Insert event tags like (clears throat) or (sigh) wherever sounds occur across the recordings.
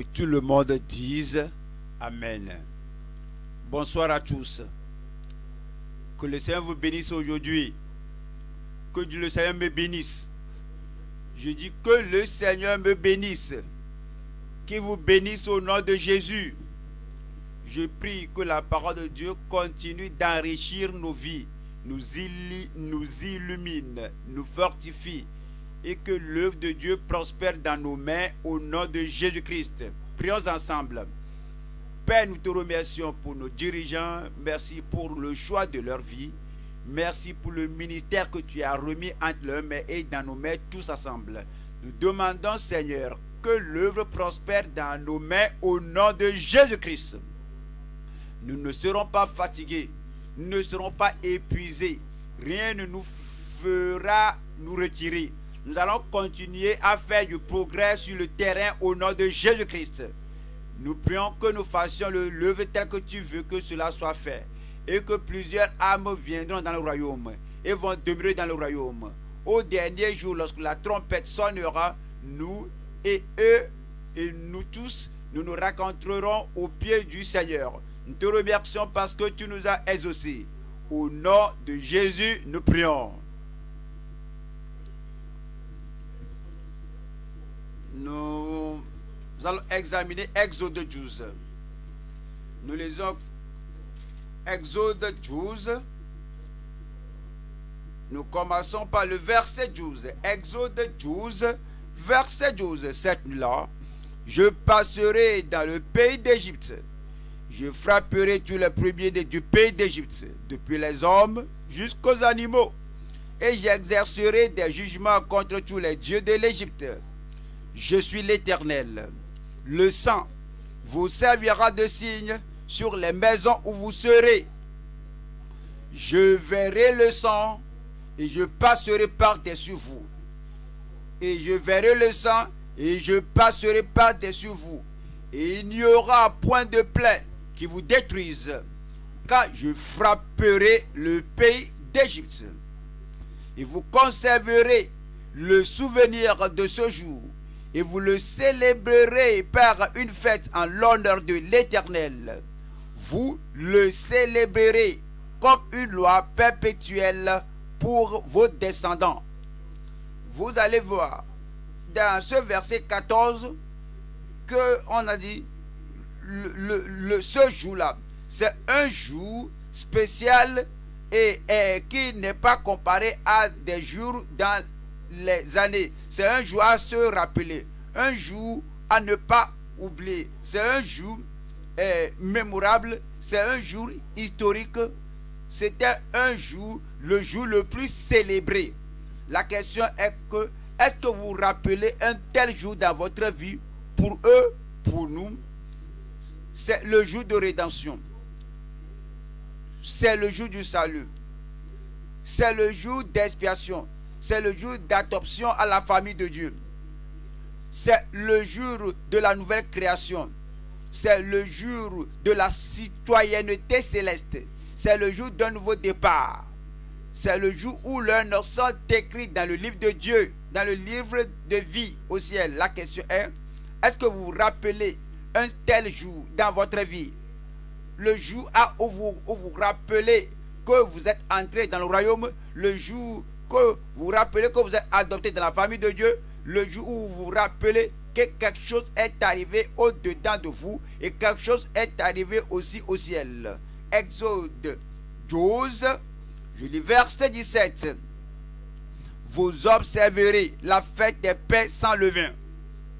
Et tout le monde dise Amen. Bonsoir à tous. Que le Seigneur vous bénisse aujourd'hui. Que le Seigneur me bénisse. Je dis que le Seigneur me bénisse. Qu'il vous bénisse au nom de Jésus. Je prie que la parole de Dieu continue d'enrichir nos vies, nous, nous illumine, nous fortifie et que l'œuvre de Dieu prospère dans nos mains au nom de Jésus-Christ. Prions ensemble. Père, nous te remercions pour nos dirigeants. Merci pour le choix de leur vie. Merci pour le ministère que tu as remis entre leurs mains et dans nos mains tous ensemble. Nous demandons, Seigneur, que l'œuvre prospère dans nos mains au nom de Jésus-Christ. Nous ne serons pas fatigués, nous ne serons pas épuisés. Rien ne nous fera nous retirer. Nous allons continuer à faire du progrès sur le terrain au nom de Jésus-Christ. Nous prions que nous fassions le lever tel que tu veux que cela soit fait. Et que plusieurs âmes viendront dans le royaume et vont demeurer dans le royaume. Au dernier jour, lorsque la trompette sonnera, nous et eux et nous tous, nous nous raconterons au pied du Seigneur. Nous te remercions parce que tu nous as exaucés. Au nom de Jésus, nous prions. Nous allons examiner Exode 12. Nous lisons Exode 12. Nous commençons par le verset 12. Exode 12, verset 12. Cette nuit-là, je passerai dans le pays d'Égypte je frapperai tous les premiers du pays d'Égypte, depuis les hommes jusqu'aux animaux, et j'exercerai des jugements contre tous les dieux de l'Égypte. Je suis l'Éternel. Le sang vous servira de signe sur les maisons où vous serez. Je verrai le sang et je passerai par-dessus vous. Et je verrai le sang et je passerai par-dessus vous. Et il n'y aura point de plaie qui vous détruisent, car je frapperai le pays d'Égypte. Et vous conserverez le souvenir de ce jour, et vous le célébrerez par une fête en l'honneur de l'Éternel. Vous le célébrerez comme une loi perpétuelle pour vos descendants. Vous allez voir dans ce verset 14 que on a dit le, ce jour-là, c'est un jour spécial et, qui n'est pas comparé à des jours dans les années. C'est un jour à se rappeler, un jour à ne pas oublier. C'est un jour eh, mémorable, c'est un jour historique. C'était un jour, le jour le plus célébré. La question est que, est-ce que vous rappelez un tel jour dans votre vie? Pour eux, pour nous c'est le jour de rédemption. C'est le jour du salut. C'est le jour d'expiation. C'est le jour d'adoption à la famille de Dieu. C'est le jour de la nouvelle création. C'est le jour de la citoyenneté céleste. C'est le jour d'un nouveau départ. C'est le jour où leurs noms sont dans le livre de Dieu, dans le livre de vie au ciel. La question est, est-ce que vous vous rappelez un tel jour dans votre vie, le jour où vous, vous rappelez que vous êtes entré dans le royaume, le jour que vous rappelez que vous êtes adopté dans la famille de Dieu, le jour où vous vous rappelez que quelque chose est arrivé au-dedans de vous et quelque chose est arrivé aussi au ciel. Exode 12, je lis verset 17. Vous observerez la fête des paix sans levain,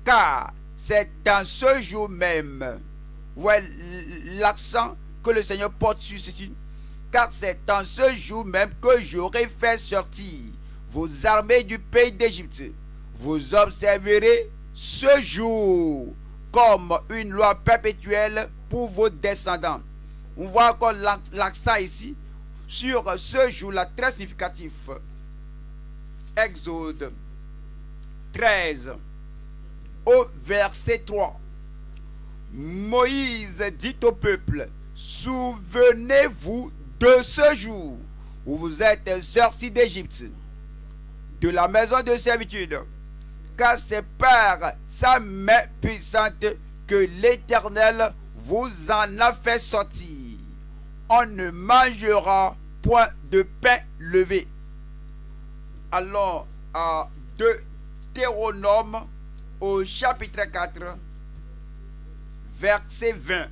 car c'est dans ce jour même. Voyez l'accent que le Seigneur porte sur ceci. Car c'est dans ce jour même que j'aurai fait sortir vos armées du pays d'Égypte. Vous observerez ce jour comme une loi perpétuelle pour vos descendants. On voit encore l'accent ici sur ce jour-là très significatif. Exode 13 au verset 3. Moïse dit au peuple, souvenez-vous de ce jour où vous êtes sortis d'Égypte, de la maison de servitude, car c'est par sa main puissante que l'Éternel vous en a fait sortir. On ne mangera point de pain levé. Alors, à Deutéronome au chapitre 4, verset 20.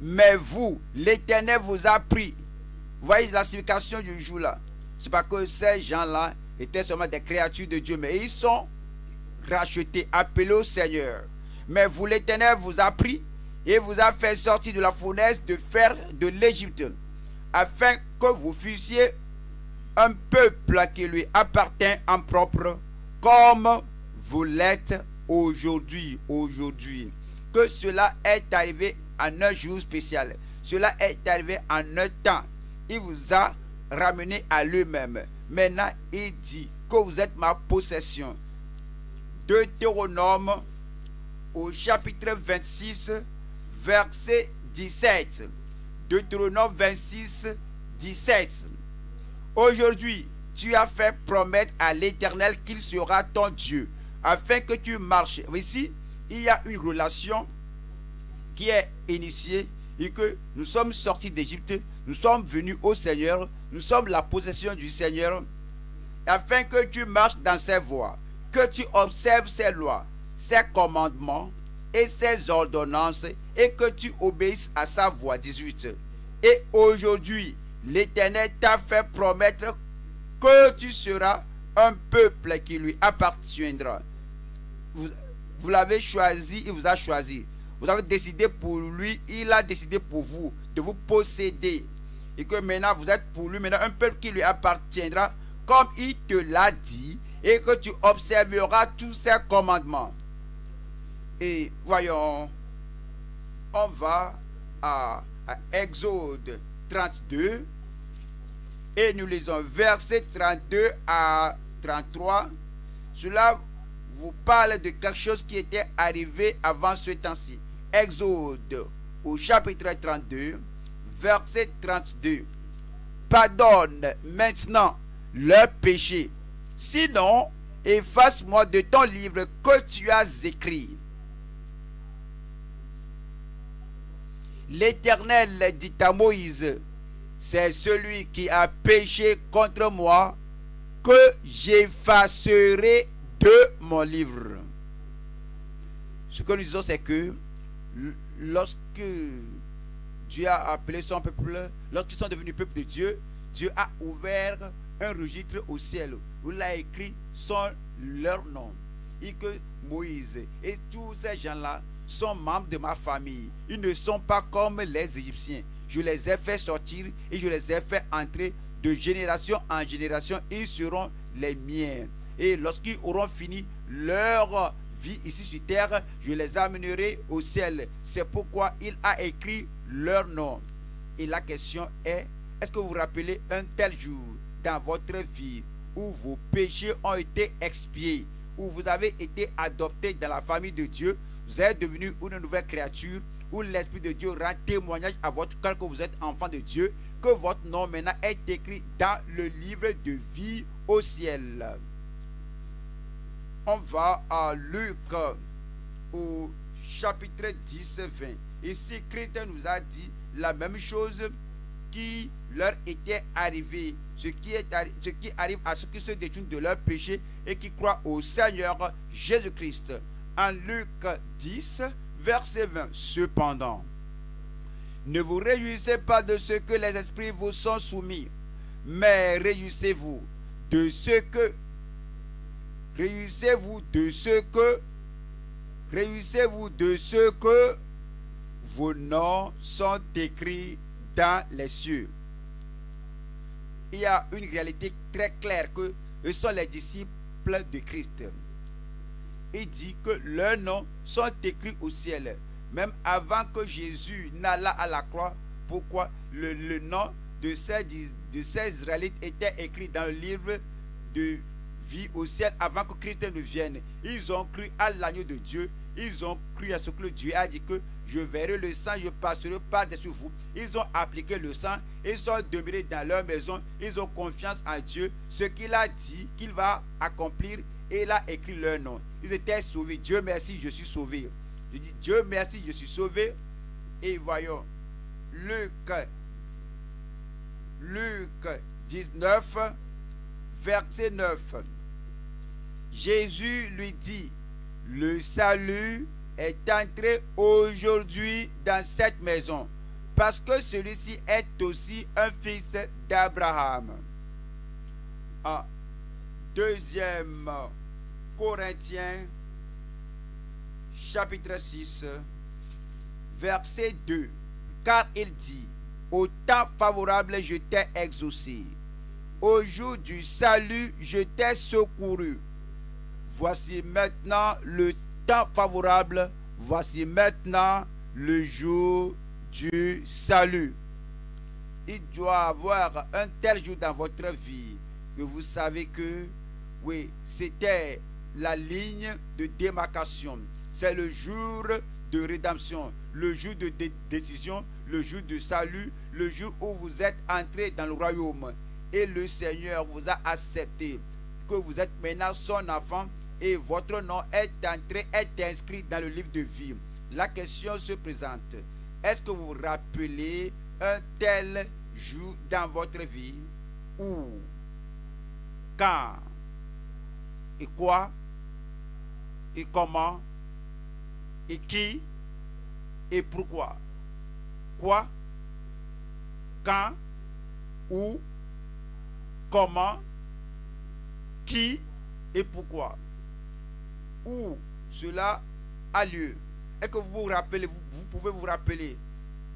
Mais vous, l'Éternel vous a pris. voyez la signification du jour là. C'est pas que ces gens-là étaient seulement des créatures de Dieu, mais ils sont rachetés, appelés au Seigneur. Mais vous, l'Éternel vous a pris et vous a fait sortir de la fournaise de fer de l'Égypte, afin que vous fussiez un peuple qui lui appartient en propre, comme vous l'êtes aujourd'hui, aujourd'hui. Que cela est arrivé en un jour spécial. Cela est arrivé en un temps. Il vous a ramené à lui-même. Maintenant, il dit que vous êtes ma possession. Deutéronome au chapitre 26, verset 17. Deutéronome 26, 17. Aujourd'hui, tu as fait promettre à l'Éternel qu'il sera ton Dieu, afin que tu marches. Ici, il y a une relation qui est initiée et que nous sommes sortis d'Égypte, nous sommes venus au Seigneur, nous sommes la possession du Seigneur, afin que tu marches dans ses voies, que tu observes ses lois, ses commandements et ses ordonnances, et que tu obéisses à sa voix. 18. Et aujourd'hui, l'Éternel t'a fait promettre que tu seras un peuple qui lui appartiendra. Vous, l'avez choisi, il vous a choisi. Vous avez décidé pour lui, il a décidé pour vous de vous posséder. Et que maintenant vous êtes pour lui, maintenant un peuple qui lui appartiendra, comme il te l'a dit, et que tu observeras tous ses commandements. Et voyons, on va à, Exode 32 et nous lisons verset 32 à 33. Cela vous parle de quelque chose qui était arrivé avant ce temps-ci. Exode au chapitre 32, verset 32. Pardonne maintenant leur péché. Sinon, efface-moi de ton livre que tu as écrit. L'Éternel dit à Moïse, c'est celui qui a péché contre moi que j'effacerai de mon livre. Ce que nous disons, c'est que lorsque Dieu a appelé son peuple, lorsqu'ils sont devenus peuple de Dieu, Dieu a ouvert un registre au ciel où il a écrit son, leur nom. Et que Moïse et tous ces gens-là sont membres de ma famille. Ils ne sont pas comme les Égyptiens je les ai fait sortir et je les ai fait entrer de génération en génération. Ils seront les miens. Et lorsqu'ils auront fini leur ici sur terre, je les amènerai au ciel. C'est pourquoi il a écrit leur nom. Et la question est, est-ce que vous vous rappelez un tel jour dans votre vie où vos péchés ont été expiés, où vous avez été adopté dans la famille de Dieu, vous êtes devenu une nouvelle créature, où l'Esprit de Dieu rend témoignage à votre cœur que vous êtes enfant de Dieu, que votre nom maintenant est écrit dans le livre de vie au ciel. On va à Luc au chapitre 10, 20. Ici, Christ nous a dit la même chose qui leur était arrivé, ce qui, ce qui arrive à ceux qui se détournent de leur péché et qui croient au Seigneur Jésus-Christ. En Luc 10, Verset 20. Cependant, ne vous réjouissez pas de ce que les esprits vous sont soumis, mais réjouissez-vous de ce que réjouissez-vous de ce que réjouissez-vous de ce que vos noms sont écrits dans les cieux. Il y a une réalité très claire que ce sont les disciples de Christ il dit que leurs noms sont écrits au ciel. Même avant que Jésus n'alla à la croix, pourquoi le, nom de ces, de ces Israélites était écrit dans le livre de vie au ciel avant que Christ ne vienne. Ils ont cru à l'agneau de Dieu. Ils ont cru à ce que Dieu a dit que je verrai le sang, je passerai par-dessus vous. Ils ont appliqué le sang. Ils sont demeurés dans leur maison. Ils ont confiance en Dieu. Ce qu'il a dit qu'il va accomplir, et il a écrit leur nom. Ils étaient sauvés. Dieu merci, je suis sauvé. Je dis Dieu merci, je suis sauvé. Et voyons, Luc, Luc 19, verset 9. Jésus lui dit, le salut est entré aujourd'hui dans cette maison, parce que celui-ci est aussi un fils d'Abraham. Deuxième Corinthiens, chapitre 6, verset 2. Car il dit, au temps favorable, je t'ai exaucé. Au jour du salut, je t'ai secouru. Voici maintenant le temps favorable. Voici maintenant le jour du salut. Il doit avoir un tel jour dans votre vie que vous savez que, oui, c'était la ligne de démarcation. C'est le jour de rédemption, le jour de décision, le jour de salut, le jour où vous êtes entré dans le royaume. Et le Seigneur vous a accepté, que vous êtes maintenant son enfant et votre nom est entré, est inscrit dans le livre de vie. La question se présente. Est-ce que vous vous rappelez un tel jour dans votre vie Où Quand? Et quoi? Et comment? Et qui? Et pourquoi? Quoi? Quand? Où? Comment? Qui? Et pourquoi? Où cela a lieu. Est-ce que vous vous rappelez, vous, pouvez vous rappeler,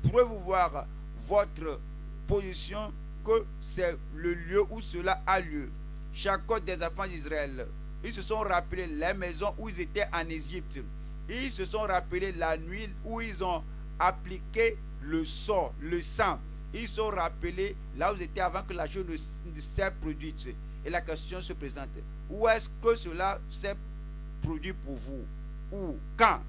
pouvez-vous voir votre position que c'est le lieu où cela a lieu. Chacun des enfants d'Israël, ils se sont rappelés les maisons où ils étaient en Égypte. Ils se sont rappelés la nuit où ils ont appliqué le sang, le sang. Ils se sont rappelés là où ils étaient avant que la chose ne, s'est produite. Et la question se présente. Où est-ce que cela s'est produit pour vous. Ou quand?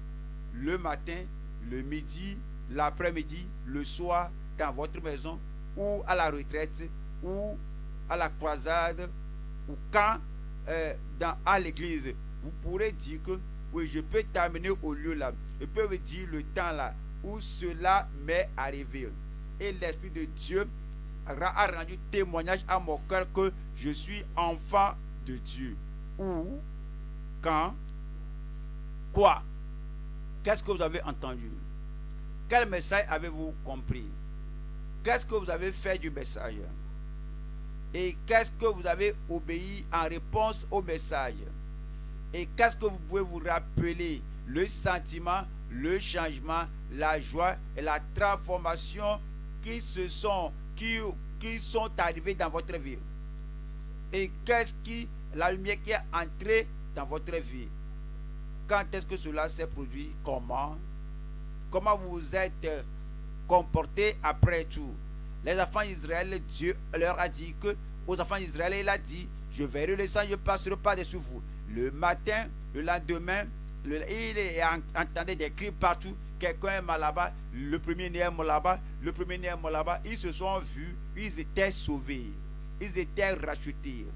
Le matin, le midi, l'après-midi, le soir, dans votre maison, ou à la retraite, ou à la croisade, ou quand euh, dans, à l'église. Vous pourrez dire que oui, je peux t'amener au lieu là. Je peux vous dire le temps là où cela m'est arrivé. Et l'Esprit de Dieu a rendu témoignage à mon cœur que je suis enfant de Dieu. Ou quand Quoi? Qu'est-ce que vous avez entendu? Quel message avez-vous compris? Qu'est-ce que vous avez fait du message? Et qu'est-ce que vous avez obéi en réponse au message? Et qu'est-ce que vous pouvez vous rappeler? Le sentiment, le changement, la joie et la transformation qui se sont, sont arrivés dans votre vie. Et qu'est-ce qui, la lumière qui est entrée dans votre vie? Quand est-ce que cela s'est produit Comment Comment vous vous êtes comporté après tout Les enfants d'Israël, Dieu leur a dit que, aux enfants d'Israël, il a dit, je verrai le sang, je passerai pas dessus vous. Le matin, le lendemain, le, il entendait des cris partout. Quelqu'un est mal là-bas, le premier est mort là-bas, le premier est mort là-bas. Ils se sont vus, ils étaient sauvés, ils étaient rachetés,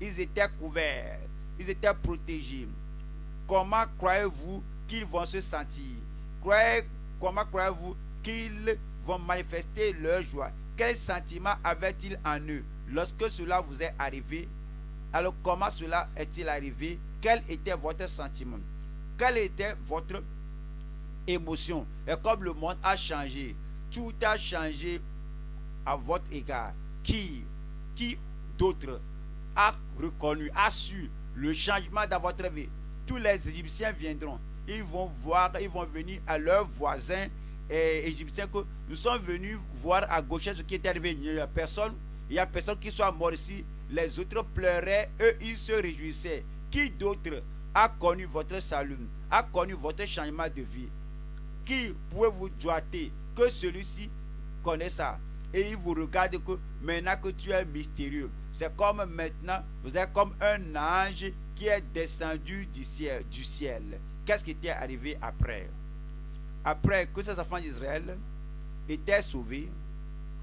ils étaient couverts, ils étaient protégés comment croyez-vous qu'ils vont se sentir? Comment croyez-vous qu'ils vont manifester leur joie? Quel sentiment avaient-ils en eux lorsque cela vous est arrivé? Alors comment cela est-il arrivé? Quel était votre sentiment? Quelle était votre émotion? Et comme le monde a changé, tout a changé à votre égard. Qui, qui d'autre a reconnu, a su le changement dans votre vie? Tous les Égyptiens viendront. Ils vont voir, ils vont venir à leurs voisins eh, égyptiens que nous sommes venus voir à gauche ce qui est arrivé. Il n'y a personne, il y a personne qui soit mort ici. Les autres pleuraient, eux ils se réjouissaient. Qui d'autre a connu votre salut, a connu votre changement de vie? Qui pouvez vous doiter que celui-ci connaît ça? Et il vous regarde que maintenant que tu es mystérieux, c'est comme maintenant, vous êtes comme un ange qui est descendu du ciel. Du ciel. Qu'est-ce qui était arrivé après? Après que ces enfants d'Israël étaient sauvés,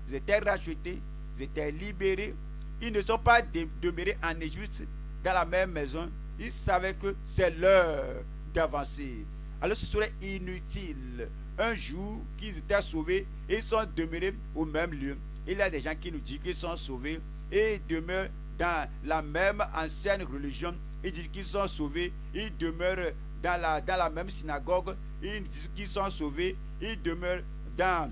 ils étaient rachetés, ils étaient libérés, ils ne sont pas demeurés en Égypte dans la même maison, ils savaient que c'est l'heure d'avancer. Alors ce serait inutile. Un jour qu'ils étaient sauvés, ils sont demeurés au même lieu. Il y a des gens qui nous disent qu'ils sont sauvés et demeurent dans la même ancienne religion. Ils disent qu'ils sont sauvés, ils demeurent dans la, même synagogue, ils disent qu'ils sont sauvés, ils demeurent dans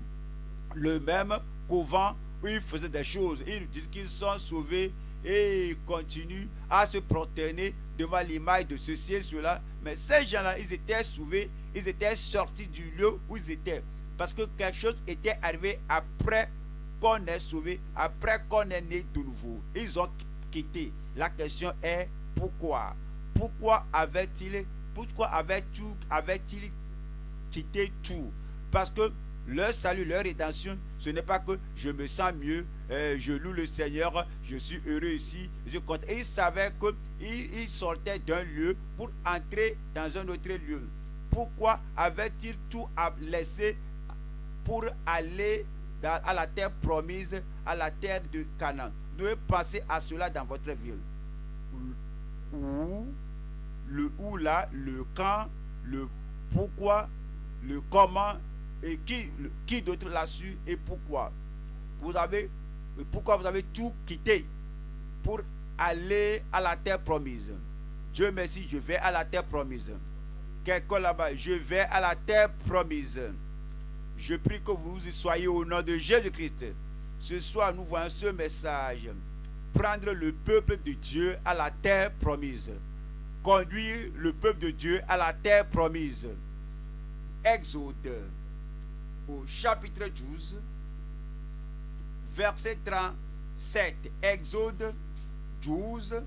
le même couvent où ils faisaient des choses. Ils disent qu'ils sont sauvés et ils continuent à se prosterner devant l'image de ceci et cela. Mais ces gens-là, ils étaient sauvés, ils étaient sortis du lieu où ils étaient. Parce que quelque chose était arrivé après qu'on est sauvé, après qu'on est né de nouveau. Ils ont quitté. La question est pourquoi? Pourquoi avait-il pourquoi avait-il quitté tout? Parce que leur salut, leur rédemption, ce n'est pas que je me sens mieux, euh, je loue le Seigneur, je suis heureux ici, je compte. Ils savaient qu'ils il sortaient d'un lieu pour entrer dans un autre lieu. Pourquoi avait-il tout laissé pour aller à la terre promise, à la terre de Canaan? Vous devez penser à cela dans votre ville. Où, le où là, le quand, le pourquoi, le comment et qui, qui d'autre l'a su et pourquoi Vous avez pourquoi vous avez tout quitté pour aller à la terre promise Dieu merci, je vais à la terre promise. Quelqu'un là-bas, je vais à la terre promise. Je prie que vous y soyez au nom de Jésus-Christ. Ce soir, nous voyons ce message. Prendre le peuple de Dieu à la terre promise. Conduire le peuple de Dieu à la terre promise. Exode au chapitre 12, verset 37. Exode 12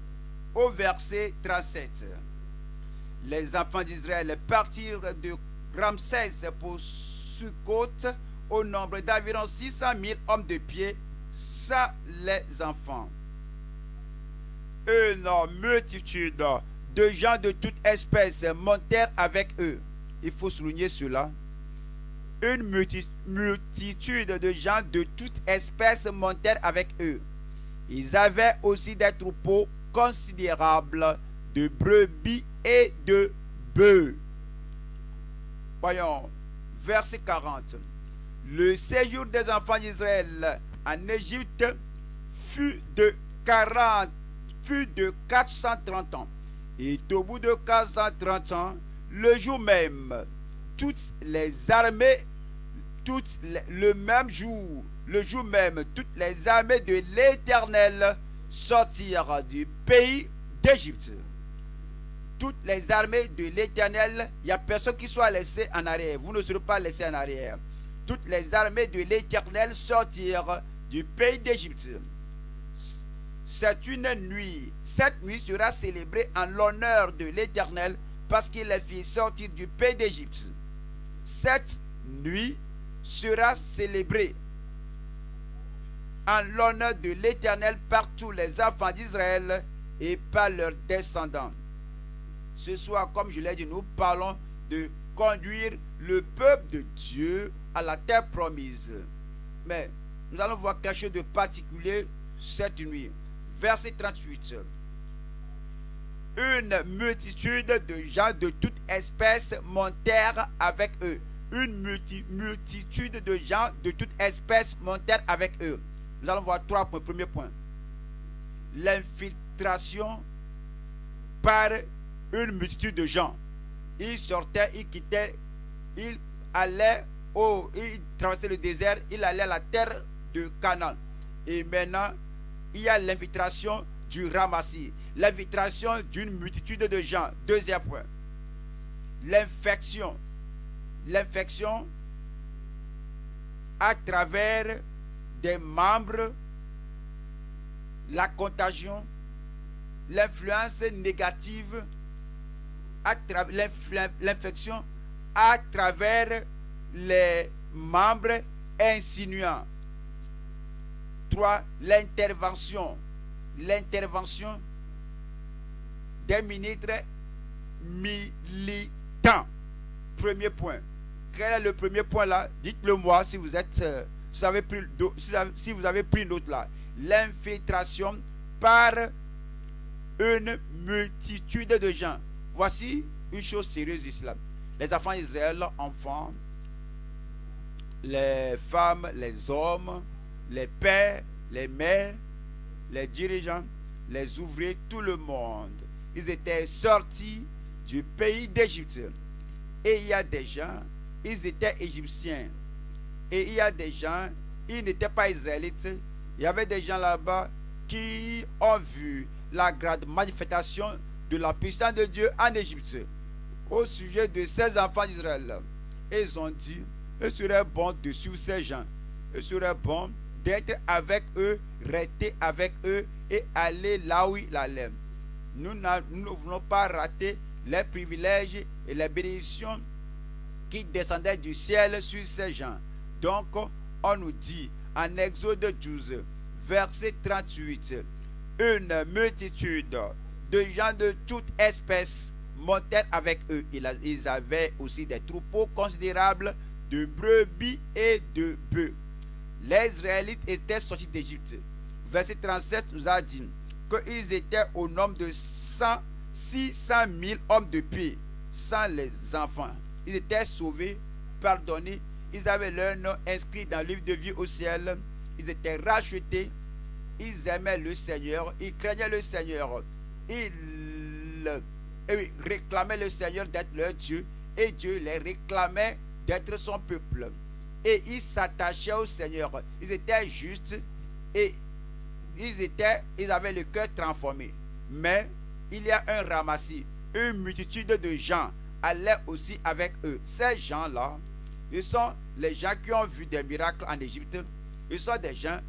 au verset 37. Les enfants d'Israël partirent de Ramsès pour Sukkot au nombre d'environ 600 000 hommes de pied, ça les enfants. Une multitude de gens de toute espèce montèrent avec eux. Il faut souligner cela une multitude de gens de toute espèce montèrent avec eux. Ils avaient aussi des troupeaux considérables de brebis et de bœufs. Voyons, verset 40. Le séjour des enfants d'Israël en Égypte fut de 40, de 430 ans. Et au bout de 430 ans, le jour même, toutes les armées, toutes le même jour, le jour même, toutes les armées de l'Éternel sortirent du pays d'Égypte. Toutes les armées de l'Éternel, il n'y a personne qui soit laissé en arrière. Vous ne serez pas laissé en arrière. Toutes les armées de l'Éternel sortirent du pays d'Égypte. C'est une nuit. Cette nuit sera célébrée en l'honneur de l'Éternel parce qu'il les fit sortir du pays d'Égypte cette nuit sera célébrée en l'honneur de l'Éternel par tous les enfants d'Israël et par leurs descendants. Ce soir, comme je l'ai dit, nous parlons de conduire le peuple de Dieu à la terre promise. Mais nous allons voir quelque chose de particulier cette nuit. Verset 38 une multitude de gens de toute espèce montèrent avec eux. Une multitude de gens de toute espèce montèrent avec eux. Nous allons voir trois points. Premier point. L'infiltration par une multitude de gens. Ils sortaient, ils quittaient, ils allaient au, ils traversaient le désert, ils allaient à la terre de Canaan. Et maintenant, il y a l'infiltration du ramassis, l'invitation d'une multitude de gens. Deuxième point, l'infection. L'infection à travers des membres, la contagion, l'influence négative, l'infection à travers les membres insinuants. Trois, l'intervention l'intervention des ministres militants. Premier point. Quel est le premier point là? Dites-le moi si vous êtes, euh, vous avez pris, si vous note là. L'infiltration par une multitude de gens. Voici une chose sérieuse ici. Les enfants d'Israël, enfants, les femmes, les hommes, les pères, les mères, les dirigeants, les ouvriers, tout le monde. Ils étaient sortis du pays d'Égypte. Et il y a des gens, ils étaient égyptiens. Et il y a des gens, ils n'étaient pas israélites. Il y avait des gens là-bas qui ont vu la grande manifestation de la puissance de Dieu en Égypte au sujet de ces enfants d'Israël. Ils ont dit, il serait bon de suivre ces gens. Il serait bon d'être avec eux, rester avec eux et aller là où il allait. Nous, nous ne voulons pas rater les privilèges et les bénédictions qui descendaient du ciel sur ces gens. Donc, on nous dit en Exode 12, verset 38, une multitude de gens de toute espèce montèrent avec eux. Ils avaient aussi des troupeaux considérables de brebis et de bœufs. Les Israélites étaient sortis d'Égypte. Verset 37 nous a dit qu'ils étaient au nombre de 100, 600 000 hommes de paix, sans les enfants. Ils étaient sauvés, pardonnés. Ils avaient leur nom inscrit dans le livre de vie au ciel. Ils étaient rachetés. Ils aimaient le Seigneur. Ils craignaient le Seigneur. Ils réclamaient le Seigneur d'être leur Dieu. Et Dieu les réclamait d'être son peuple. Et ils s'attachaient au Seigneur. Ils étaient justes et ils, étaient, ils avaient le cœur transformé. Mais il y a un ramassis. Une multitude de gens allaient aussi avec eux. Ces gens-là, ils sont les gens qui ont vu des miracles en Égypte. Ils sont des gens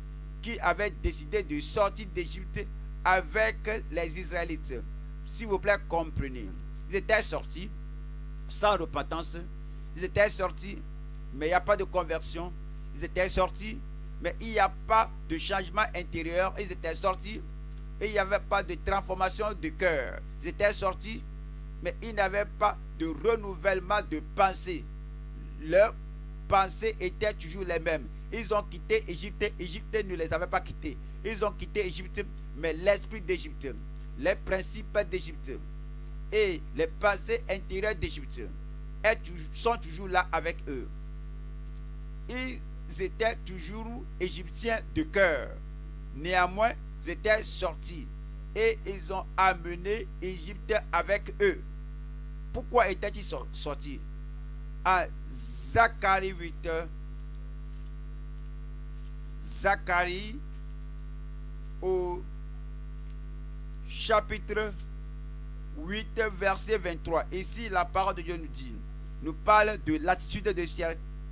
qui avaient décidé de sortir d'Égypte avec les Israélites. S'il vous plaît, comprenez. Ils étaient sortis sans repentance. Ils étaient sortis, mais il n'y a pas de conversion. Ils étaient sortis, mais il n'y a pas de changement intérieur. Ils étaient sortis, et il n'y avait pas de transformation de cœur. Ils étaient sortis, mais ils n'avaient pas de renouvellement de pensée. Leurs pensées étaient toujours les mêmes. Ils ont quitté Égypte. Égypte ne les avait pas quittés. Ils ont quitté Égypte, mais l'esprit d'Égypte, les principes d'Égypte et les pensées intérieures d'Égypte sont toujours là avec eux. Ils étaient toujours égyptiens de cœur. Néanmoins, ils étaient sortis et ils ont amené Égypte avec eux. Pourquoi étaient-ils sortis? À Zacharie 8, Zacharie au chapitre 8, verset 23. Ici, la parole de Dieu nous dit, nous parle de l'attitude de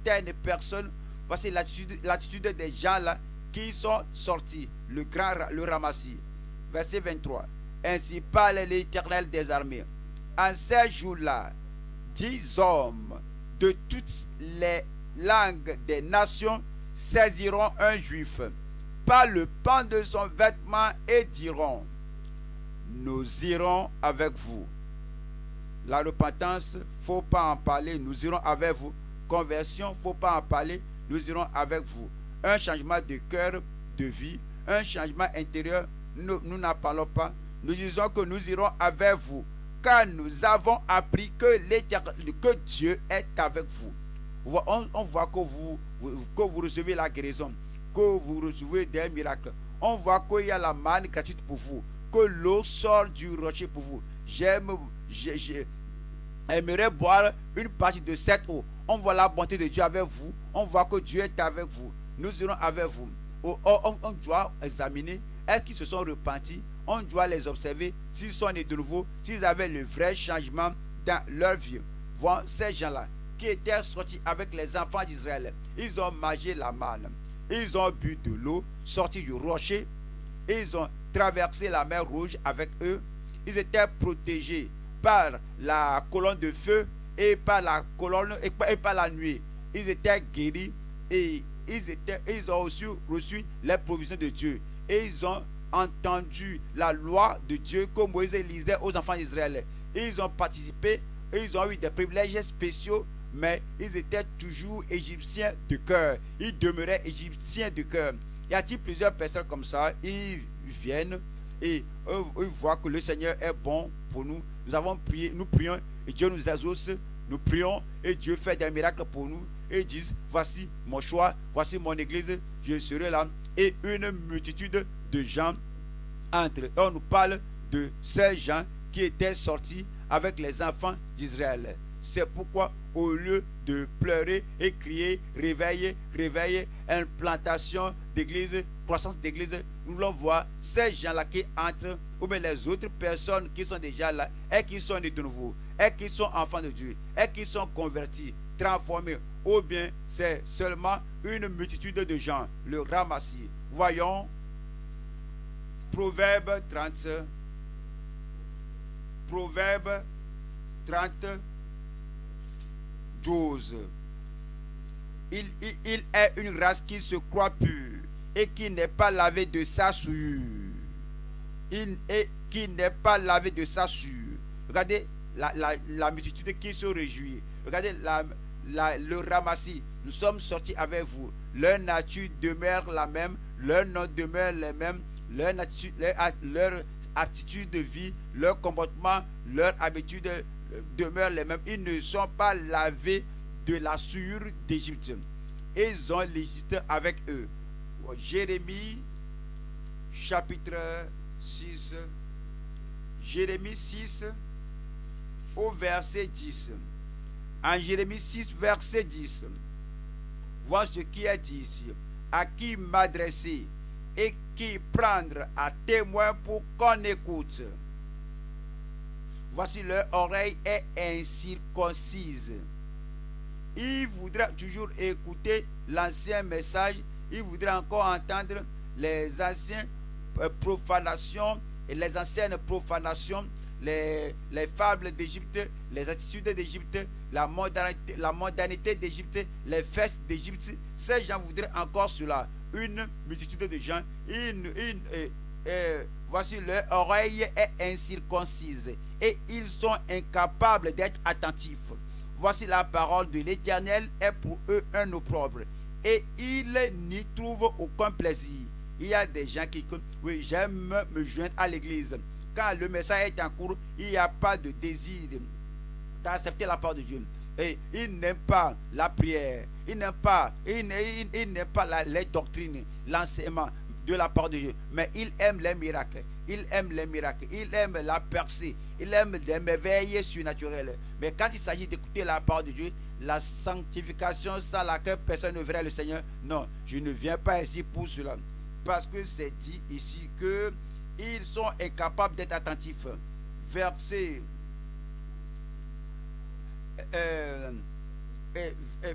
certaines personnes. Voici l'attitude des gens là qui sont sortis, le grand le ramassis. Verset 23. Ainsi parle l'Éternel des armées. En ces jours-là, dix hommes de toutes les langues des nations saisiront un juif par le pan de son vêtement et diront, nous irons avec vous. La repentance, faut pas en parler, nous irons avec vous. Conversion, faut pas en parler, nous irons avec vous. Un changement de cœur, de vie, un changement intérieur, nous n'en parlons pas. Nous disons que nous irons avec vous, car nous avons appris que, Dieu est avec vous. On, voit que vous, recevez la guérison, que vous recevez des miracles. On voit qu'il y a la manne gratuite pour vous que l'eau sort du rocher pour vous. J'aime, j'aimerais boire une partie de cette eau. On voit la bonté de Dieu avec vous. On voit que Dieu est avec vous. Nous irons avec vous. Oh, oh, on, doit examiner est-ce qu'ils se sont repentis? On doit les observer s'ils sont nés de nouveau, s'ils avaient le vrai changement dans leur vie. Voir ces gens-là qui étaient sortis avec les enfants d'Israël. Ils ont mangé la manne. Ils ont bu de l'eau sortie du rocher. Ils ont traverser la mer Rouge avec eux. Ils étaient protégés par la colonne de feu et par la colonne et par la nuit. Ils étaient guéris et ils, étaient, ils ont aussi reçu les provisions de Dieu. Et ils ont entendu la loi de Dieu comme Moïse lisait aux enfants d'Israël. Ils ont participé, ils ont eu des privilèges spéciaux, mais ils étaient toujours égyptiens de cœur. Ils demeuraient égyptiens de cœur. Y a-t-il plusieurs personnes comme ça? Ils viennent et ils voient que le Seigneur est bon pour nous. Nous avons prié, nous prions et Dieu nous exauce. Nous prions et Dieu fait des miracles pour nous. Et disent, voici mon choix, voici mon église, je serai là. Et une multitude de gens entrent. on nous parle de ces gens qui étaient sortis avec les enfants d'Israël. C'est pourquoi, au lieu de pleurer et crier, réveiller, réveiller, implantation d'église, croissance d'église, nous voulons voir ces gens-là qui entrent, ou bien les autres personnes qui sont déjà là, et qui sont de nouveau, et qui sont enfants de Dieu, et qui sont convertis, transformés, ou bien c'est seulement une multitude de gens, le ramassis. Voyons, Proverbe 30, Proverbe 30, 12. Il, il, est une race qui se croit pure et qui n'est pas lavé de sa souillure. Il est qui n'est pas lavé de sa souillure. Regardez la, la, multitude qui se réjouit. Regardez le ramassis. Nous sommes sortis avec vous. Leur nature demeure la même. Leur nom demeure les mêmes. Leur, nature, leur, leur aptitude de vie, leur comportement, leur habitude demeurent les mêmes. Ils ne sont pas lavés de la souillure d'Égypte. Ils ont l'Égypte avec eux. Jérémie chapitre 6. Jérémie 6 au verset 10. En Jérémie 6, verset 10. Voici ce qui est dit ici. À qui m'adresser et qui prendre à témoin pour qu'on écoute? Voici leur oreille est incirconcise. Il voudra toujours écouter l'ancien message. Il voudra encore entendre les anciennes euh, profanations les anciennes profanations, les, les fables d'Égypte, les attitudes d'Égypte, la modernité, d'Égypte, les festes d'Égypte. Ces gens voudraient encore cela. Une multitude de gens, une, une, voici leur oreille est incirconcise et ils sont incapables d'être attentifs. Voici la parole de l'Éternel est pour eux un opprobre et ils n'y trouvent aucun plaisir. Il y a des gens qui oui, j'aime me joindre à l'église. Quand le message est en cours, il n'y a pas de désir d'accepter la parole de Dieu. Et ils n'aiment pas la prière, ils n'aiment pas, ils, pas les doctrines, l'enseignement de la part de Dieu. Mais il aime les miracles. Il aime les miracles. Il aime la percée. Il aime les merveilles surnaturelles. Mais quand il s'agit d'écouter la parole de Dieu, la sanctification sans laquelle personne ne verra le Seigneur, non, je ne viens pas ici pour cela. Parce que c'est dit ici que ils sont incapables d'être attentifs. Verset. Euh,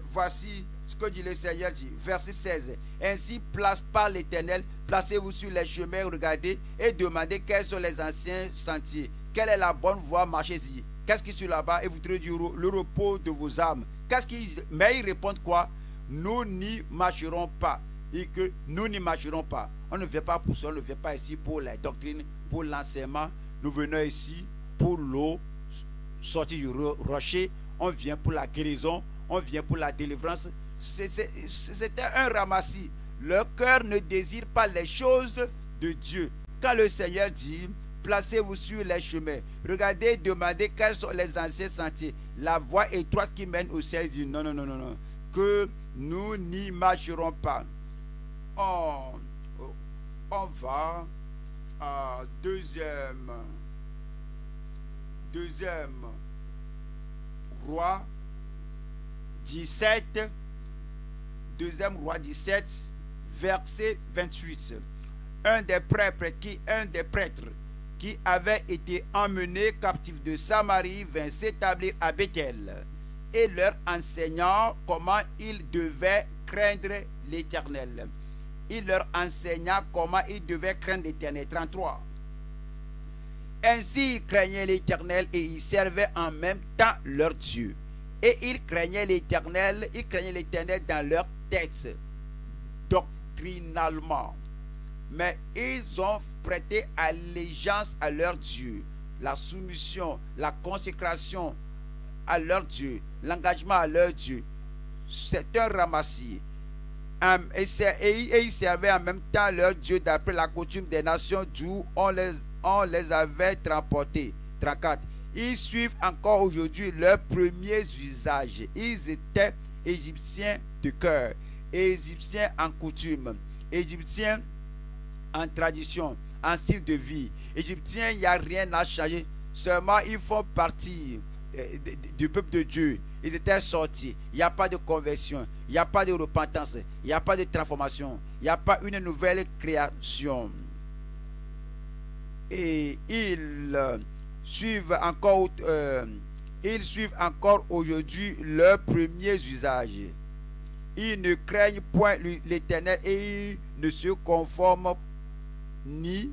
voici ce que dit le Seigneur dit. Verset 16. Ainsi, place par l'Éternel, placez-vous sur les chemins, regardez et demandez quels sont les anciens sentiers. Quelle est la bonne voie, marchez-y. Qu'est-ce qui est là-bas? Et vous trouverez le repos de vos âmes. Mais ils répondent quoi? Nous n'y marcherons pas. Et que nous n'y marcherons pas. On ne vient pas pour ça, on ne vient pas ici pour la doctrine, pour l'enseignement. Nous venons ici pour l'eau, sortie du rocher. On vient pour la guérison, on vient pour la délivrance. C'était un ramassis. Leur cœur ne désire pas les choses de Dieu. Quand le Seigneur dit, placez-vous sur les chemins, regardez, demandez quels sont les anciens sentiers. La voie étroite qui mène au ciel dit, non, non, non, non, non, que nous n'y marcherons pas. On, on va à deuxième, deuxième roi 17, deuxième roi 17, verset 28. Un des prêtres qui, un des prêtres qui avait été emmené captif de Samarie vint s'établir à Bethel et leur enseignant comment ils devaient craindre l'Éternel. Il leur enseigna comment ils devaient craindre l'Éternel. 33. Ainsi ils craignaient l'Éternel et ils servaient en même temps leur Dieu. Et ils craignaient l'Éternel, ils craignaient l'Éternel dans leur tête, doctrinalement. Mais ils ont prêté allégeance à leur Dieu, la soumission, la consécration à leur Dieu, l'engagement à leur Dieu. C'est un ramassis. et, ils servaient en même temps leur Dieu d'après la coutume des nations d'où on les, on les avait transportés. 34. Ils suivent encore aujourd'hui leurs premiers usages. Ils étaient égyptiens de cœur, égyptiens en coutume, égyptiens en tradition, en style de vie. Égyptiens, il n'y a rien à changer. Seulement, ils font partie euh, du peuple de Dieu. Ils étaient sortis. Il n'y a pas de conversion. Il n'y a pas de repentance. Il n'y a pas de transformation. Il n'y a pas une nouvelle création. Et ils euh, suivent encore, euh, ils suivent encore aujourd'hui leurs premiers usages. Ils ne craignent point l'éternel et ils ne se conforment ni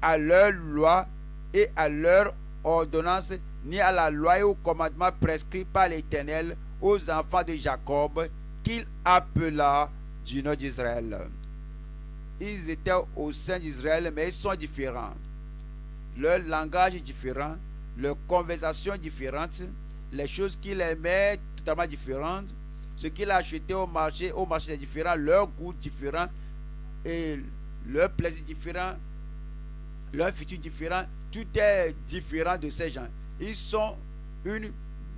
à leur loi et à leur ordonnance, ni à la loi et au commandement prescrit par l'Éternel aux enfants de Jacob, qu'il appela du nom d'Israël. Ils étaient au sein d'Israël, mais ils sont différents. Leur langage est différent, leur conversation est différente, les choses qu'ils aimaient totalement différentes, ce qu'ils achetaient au marché, au marché est différent, leur goût différent et leur plaisir différent, leur futur différent, tout est différent de ces gens. Ils sont une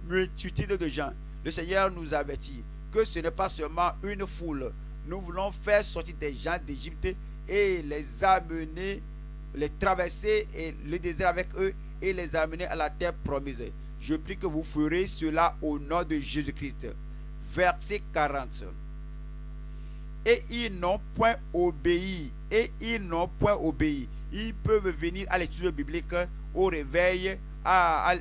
multitude de gens. Le Seigneur nous avertit que ce n'est pas seulement une foule. Nous voulons faire sortir des gens d'Égypte et les amener, les traverser et le désir avec eux et les amener à la terre promise. Je prie que vous ferez cela au nom de Jésus-Christ. Verset 40. Et ils n'ont point obéi. Et ils n'ont point obéi ils peuvent venir à l'étude biblique, au réveil, à,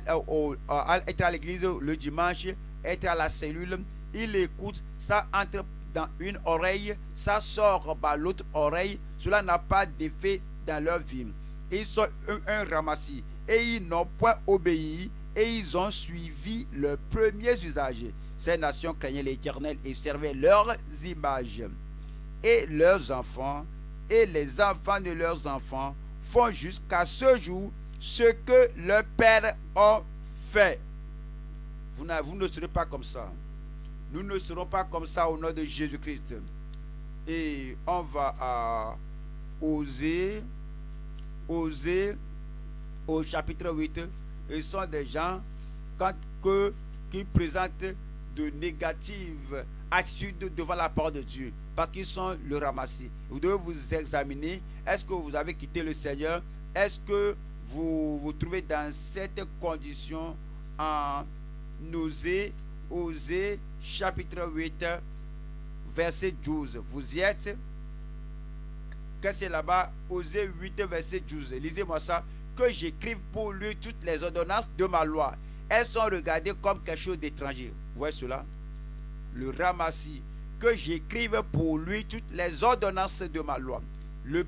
être à l'église le dimanche, être à la cellule. Ils écoutent, ça entre dans une oreille, ça sort par l'autre oreille. Cela n'a pas d'effet dans leur vie. Ils sont un, ramassis et ils n'ont point obéi et ils ont suivi leurs premiers usages. Ces nations craignaient l'Éternel et servaient leurs images. Et leurs enfants et les enfants de leurs enfants font jusqu'à ce jour ce que leurs pères ont fait. Vous, vous ne serez pas comme ça. Nous ne serons pas comme ça au nom de Jésus-Christ. Et on va à oser, oser au chapitre 8. Ils sont des gens quand que, qui présentent de négatives attitudes devant la parole de Dieu parce qu'ils sont le ramassé. Vous devez vous examiner. Est-ce que vous avez quitté le Seigneur? Est-ce que vous vous trouvez dans cette condition en Osée, Osée chapitre 8, verset 12. Vous y êtes? Qu'est-ce que c'est là-bas? Osée 8, verset 12. Lisez-moi ça. Que j'écrive pour lui toutes les ordonnances de ma loi. Elles sont regardées comme quelque chose d'étranger. Vous voyez cela? Le ramassis que j'écrive pour lui toutes les ordonnances de ma loi. Le,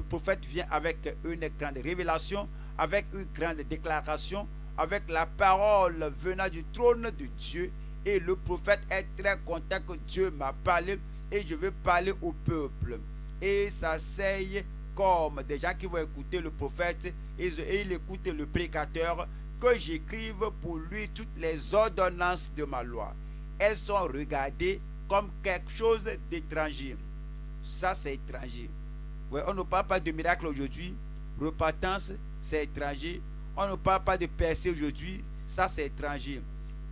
prophète vient avec une grande révélation, avec une grande déclaration, avec la parole venant du trône de Dieu. Et le prophète est très content que Dieu m'a parlé et je vais parler au peuple. Et s'asseye comme des gens qui vont écouter le prophète et, et il écoute le prédicateur que j'écrive pour lui toutes les ordonnances de ma loi. Elles sont regardées comme quelque chose d'étranger. Ça, c'est étranger. on ne parle pas de miracle aujourd'hui. Repentance, c'est étranger. On ne parle pas de percée aujourd'hui. Ça, c'est étranger.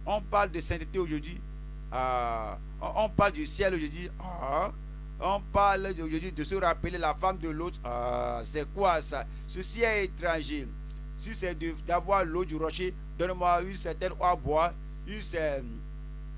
On parle de sainteté aujourd'hui. Ah, on parle du ciel aujourd'hui. Ah, on parle aujourd'hui de se rappeler la femme de l'autre. Ah, c'est quoi ça? Ceci est étranger. Si c'est d'avoir l'eau du rocher, donne-moi une certaine eau à une certaine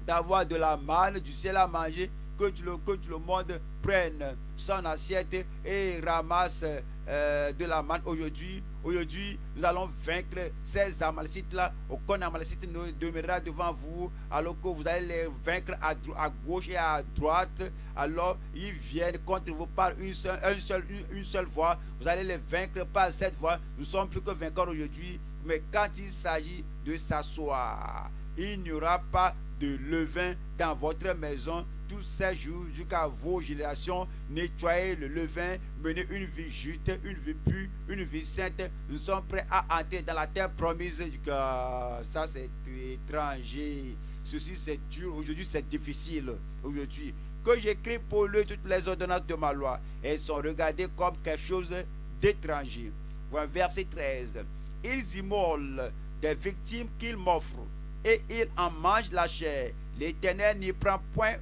d'avoir de la manne du ciel à manger, que tout le, que tout le monde prenne son assiette et ramasse euh, de la manne aujourd'hui. Aujourd'hui, nous allons vaincre ces Amalcites-là. Aucun Amalicite ne demeurera devant vous, alors que vous allez les vaincre à, à gauche et à droite. Alors, ils viennent contre vous par une seule, une seule, une voie. Vous allez les vaincre par cette voie. Nous sommes plus que vainqueurs aujourd'hui. Mais quand il s'agit de s'asseoir, il n'y aura pas de levain dans votre maison tous ces jours jusqu'à vos générations. Nettoyez le levain, menez une vie juste, une vie pure, une vie sainte. Nous sommes prêts à entrer dans la terre promise. Ça, c'est étranger. Ceci, c'est dur. Aujourd'hui, c'est difficile. Aujourd'hui, que j'écris pour lui toutes les ordonnances de ma loi. Elles sont regardées comme quelque chose d'étranger. Verset 13. Ils immolent des victimes qu'ils m'offrent et ils en mangent la chair. L'Éternel n'y prend point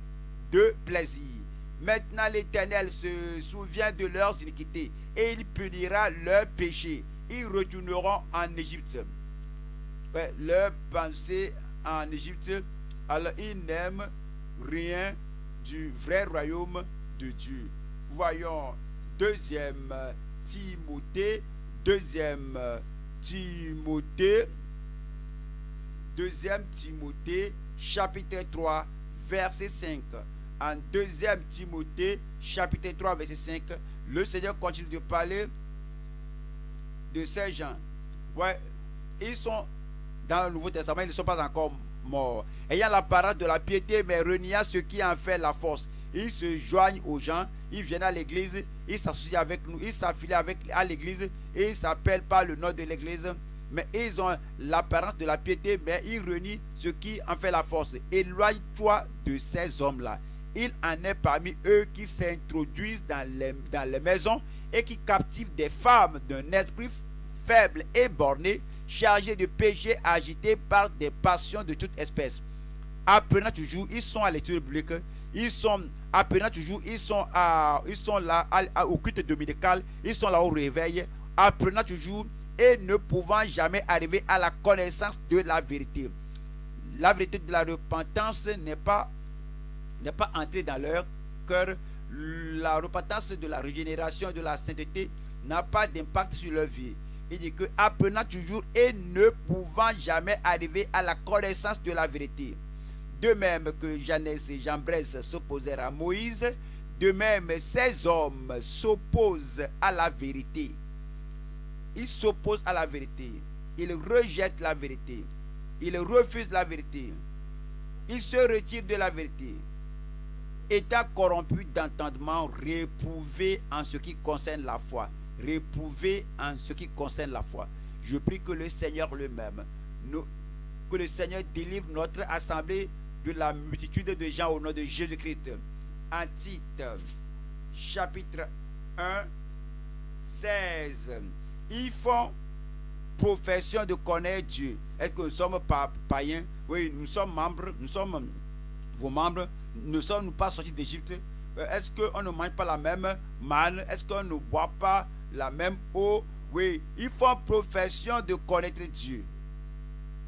de plaisir. Maintenant l'Éternel se souvient de leurs iniquités et il punira leurs péchés. Ils retourneront en Égypte. leur pensée en Égypte, alors ils n'aiment rien du vrai royaume de Dieu. Voyons deuxième Timothée, deuxième Timothée, deuxième Timothée, chapitre 3, verset 5. En deuxième Timothée, chapitre 3, verset 5, le Seigneur continue de parler de ces gens. Ouais, ils sont dans le Nouveau Testament, ils ne sont pas encore morts. Ayant l'apparence de la piété, mais reniant ce qui en fait la force. Ils se joignent aux gens, ils viennent à l'église, ils s'associent avec nous, ils s'affilient à l'église et ils s'appellent par le nom de l'église. Mais ils ont l'apparence de la piété, mais ils renient ce qui en fait la force. Éloigne-toi de ces hommes-là. Il en est parmi eux qui s'introduisent dans les, maisons et qui captivent des femmes d'un esprit faible et borné, chargés de péchés agités par des passions de toute espèce. Apprenant toujours, ils sont à l'étude biblique, ils sont apprenant toujours, ils sont, à, ils sont là au culte dominical, ils sont là au réveil, apprenant toujours et ne pouvant jamais arriver à la connaissance de la vérité. La vérité de la repentance n'est pas, n'est pas entrée dans leur cœur. La repentance de la régénération de la sainteté n'a pas d'impact sur leur vie. Il dit que apprenant toujours et ne pouvant jamais arriver à la connaissance de la vérité. De même que Jeannès et Jambres s'opposèrent à Moïse, de même ces hommes s'opposent à la vérité. Ils s'opposent à la vérité. Ils rejettent la vérité. Ils refusent la vérité. Ils se retirent de la vérité. Étant corrompus d'entendement, réprouvés en ce qui concerne la foi. Réprouvés en ce qui concerne la foi. Je prie que le Seigneur lui-même, que le Seigneur délivre notre assemblée de la multitude de gens au nom de Jésus-Christ. En titre, chapitre 1, 16. Ils font profession de connaître Dieu. Est-ce que nous sommes païens? Oui, nous sommes membres, nous sommes vos membres. Ne sommes pas sortis d'Égypte? Est-ce qu'on ne mange pas la même manne? Est-ce qu'on ne boit pas la même eau? Oui, ils font profession de connaître Dieu.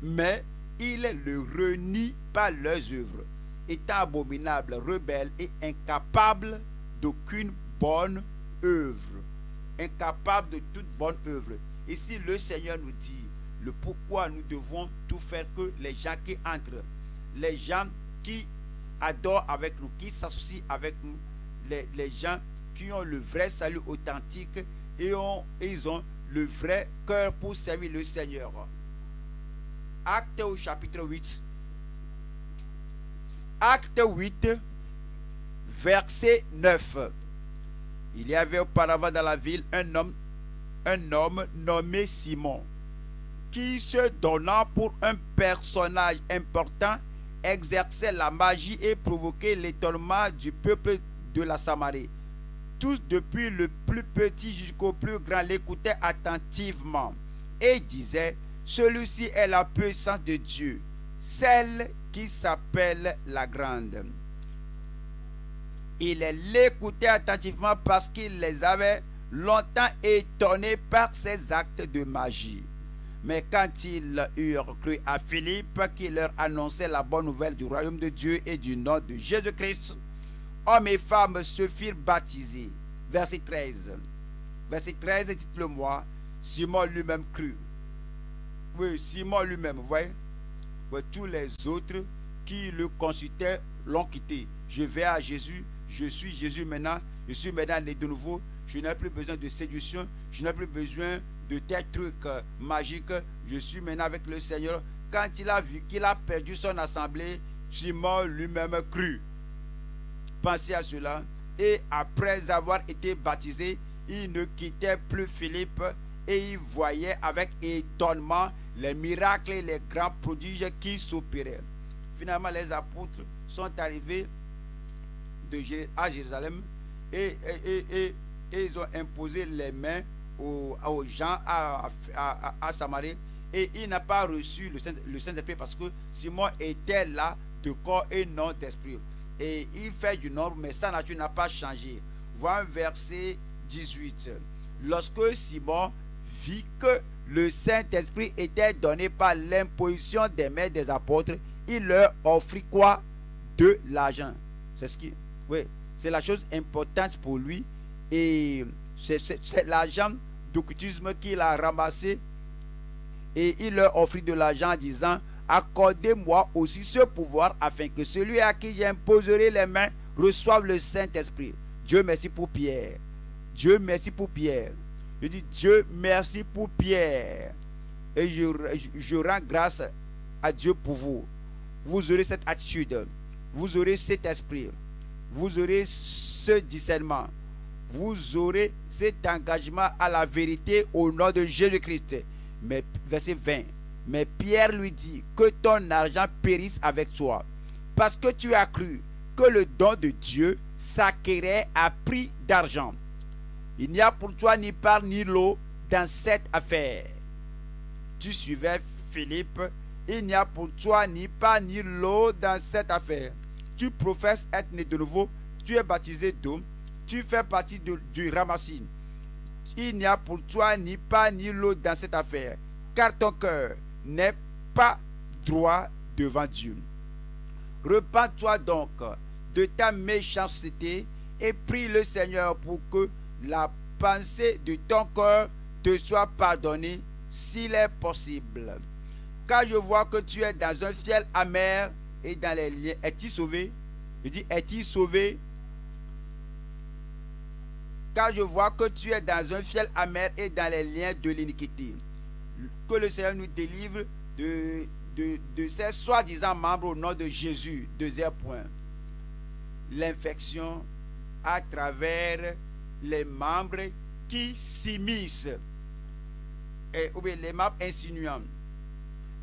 Mais ils le renient par leurs œuvres, étant abominables, rebelles et incapables d'aucune bonne œuvre. Incapables de toute bonne œuvre. Ici, le Seigneur nous dit le pourquoi nous devons tout faire que les gens qui entrent, les gens qui adorent avec nous, qui s'associent avec nous, les, gens qui ont le vrai salut authentique et ont, ils ont le vrai cœur pour servir le Seigneur. Acte au chapitre 8. Acte 8, verset 9. Il y avait auparavant dans la ville un homme, nommé Simon, qui se donnant pour un personnage important, exerçait la magie et provoquait l'étonnement du peuple de la Samarie. Tous, depuis le plus petit jusqu'au plus grand, l'écoutaient attentivement et disaient, celui-ci est la puissance de Dieu, celle qui s'appelle la grande. Il l'écoutait attentivement parce qu'il les avait longtemps étonnés par ses actes de magie. Mais quand ils eurent cru à Philippe qui leur annonçait la bonne nouvelle du royaume de Dieu et du nom de Jésus-Christ, hommes et femmes se firent baptiser. Verset 13. Verset 13, dites-le-moi, Simon lui-même crut. Oui, Simon lui-même, vous voyez? Tous les autres qui le consultaient l'ont quitté. Je vais à Jésus, je suis Jésus maintenant, je suis maintenant né de nouveau, je n'ai plus besoin de séduction, je n'ai plus besoin de tes trucs euh, magiques, je suis maintenant avec le Seigneur. Quand il a vu qu'il a perdu son assemblée, Simon lui-même cru. Pensez à cela. Et après avoir été baptisé, il ne quittait plus Philippe et il voyait avec étonnement les miracles et les grands prodiges qui s'opéraient. Finalement, les apôtres sont arrivés à Jérusalem et, ils ont imposé les mains aux, gens à, à, Samarie et il n'a pas reçu le Saint-Esprit parce que Simon était là de corps et non d'esprit. Et il fait du nombre, mais sa nature n'a pas changé. Voilà verset 18. Lorsque Simon vit que le Saint-Esprit était donné par l'imposition des mains des apôtres, il leur offrit quoi? De l'argent. C'est ce qui, oui, c'est la chose importante pour lui. Et c'est l'argent d'occultisme qu'il a ramassé. Et il leur offrit de l'argent en disant, accordez-moi aussi ce pouvoir afin que celui à qui j'imposerai les mains reçoive le Saint-Esprit. Dieu merci pour Pierre. Dieu merci pour Pierre. Je dis Dieu merci pour Pierre. Et je, je rends grâce à Dieu pour vous. Vous aurez cette attitude. Vous aurez cet esprit. Vous aurez ce discernement. Vous aurez cet engagement à la vérité au nom de Jésus-Christ. Mais verset 20. Mais Pierre lui dit que ton argent périsse avec toi, parce que tu as cru que le don de Dieu s'acquérait à prix d'argent. Il n'y a pour toi ni part ni lot dans cette affaire. Tu suivais Philippe, il n'y a pour toi ni part ni lot dans cette affaire. Tu professes être né de nouveau, tu es baptisé d'eau, tu fais partie du ramassine. Il n'y a pour toi ni part ni lot dans cette affaire, car ton cœur n'est pas droit devant Dieu. Repends-toi donc de ta méchanceté et prie le Seigneur pour que la pensée de ton cœur te soit pardonnée s'il est possible. Car je vois que tu es dans un ciel amer et dans les liens. Es-tu sauvé? Je dis, es-tu sauvé? Car je vois que tu es dans un ciel amer et dans les liens de l'iniquité que le Seigneur nous délivre de, de, ces soi-disant membres au nom de Jésus. Deuxième point. L'infection à travers les membres qui s'immiscent. Et, ou bien les membres insinuants.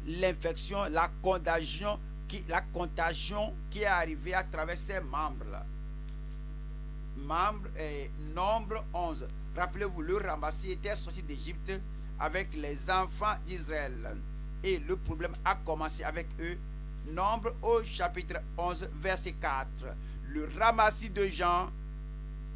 L'infection, la contagion, la contagion qui est arrivée à travers ces membres-là. Membre, et nombre 11. Rappelez-vous, le ramassis était sorti d'Égypte avec les enfants d'Israël. Et le problème a commencé avec eux. Nombre au chapitre 11, verset 4. Le ramassis de gens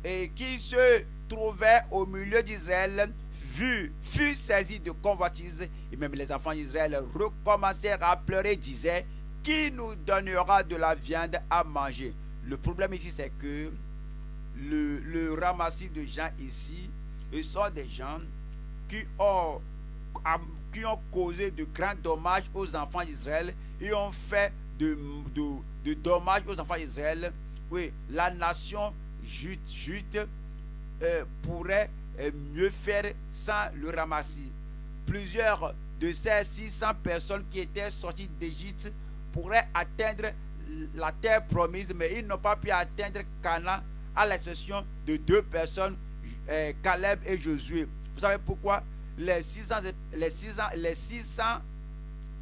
et qui se trouvait au milieu d'Israël fut, fut saisi de convoitise. Et même les enfants d'Israël recommencèrent à pleurer, disaient, qui nous donnera de la viande à manger? Le problème ici, c'est que le, ramassis de gens ici, ce sont des gens qui ont, qui ont causé de grands dommages aux enfants d'Israël et ont fait de, de, dommages aux enfants d'Israël. Oui, la nation juste, euh, pourrait euh, mieux faire sans le ramassis. Plusieurs de ces 600 personnes qui étaient sorties d'Égypte pourraient atteindre la terre promise, mais ils n'ont pas pu atteindre Cana à l'exception de deux personnes, euh, Caleb et Josué. Vous savez pourquoi? Les 600, les 600, les 600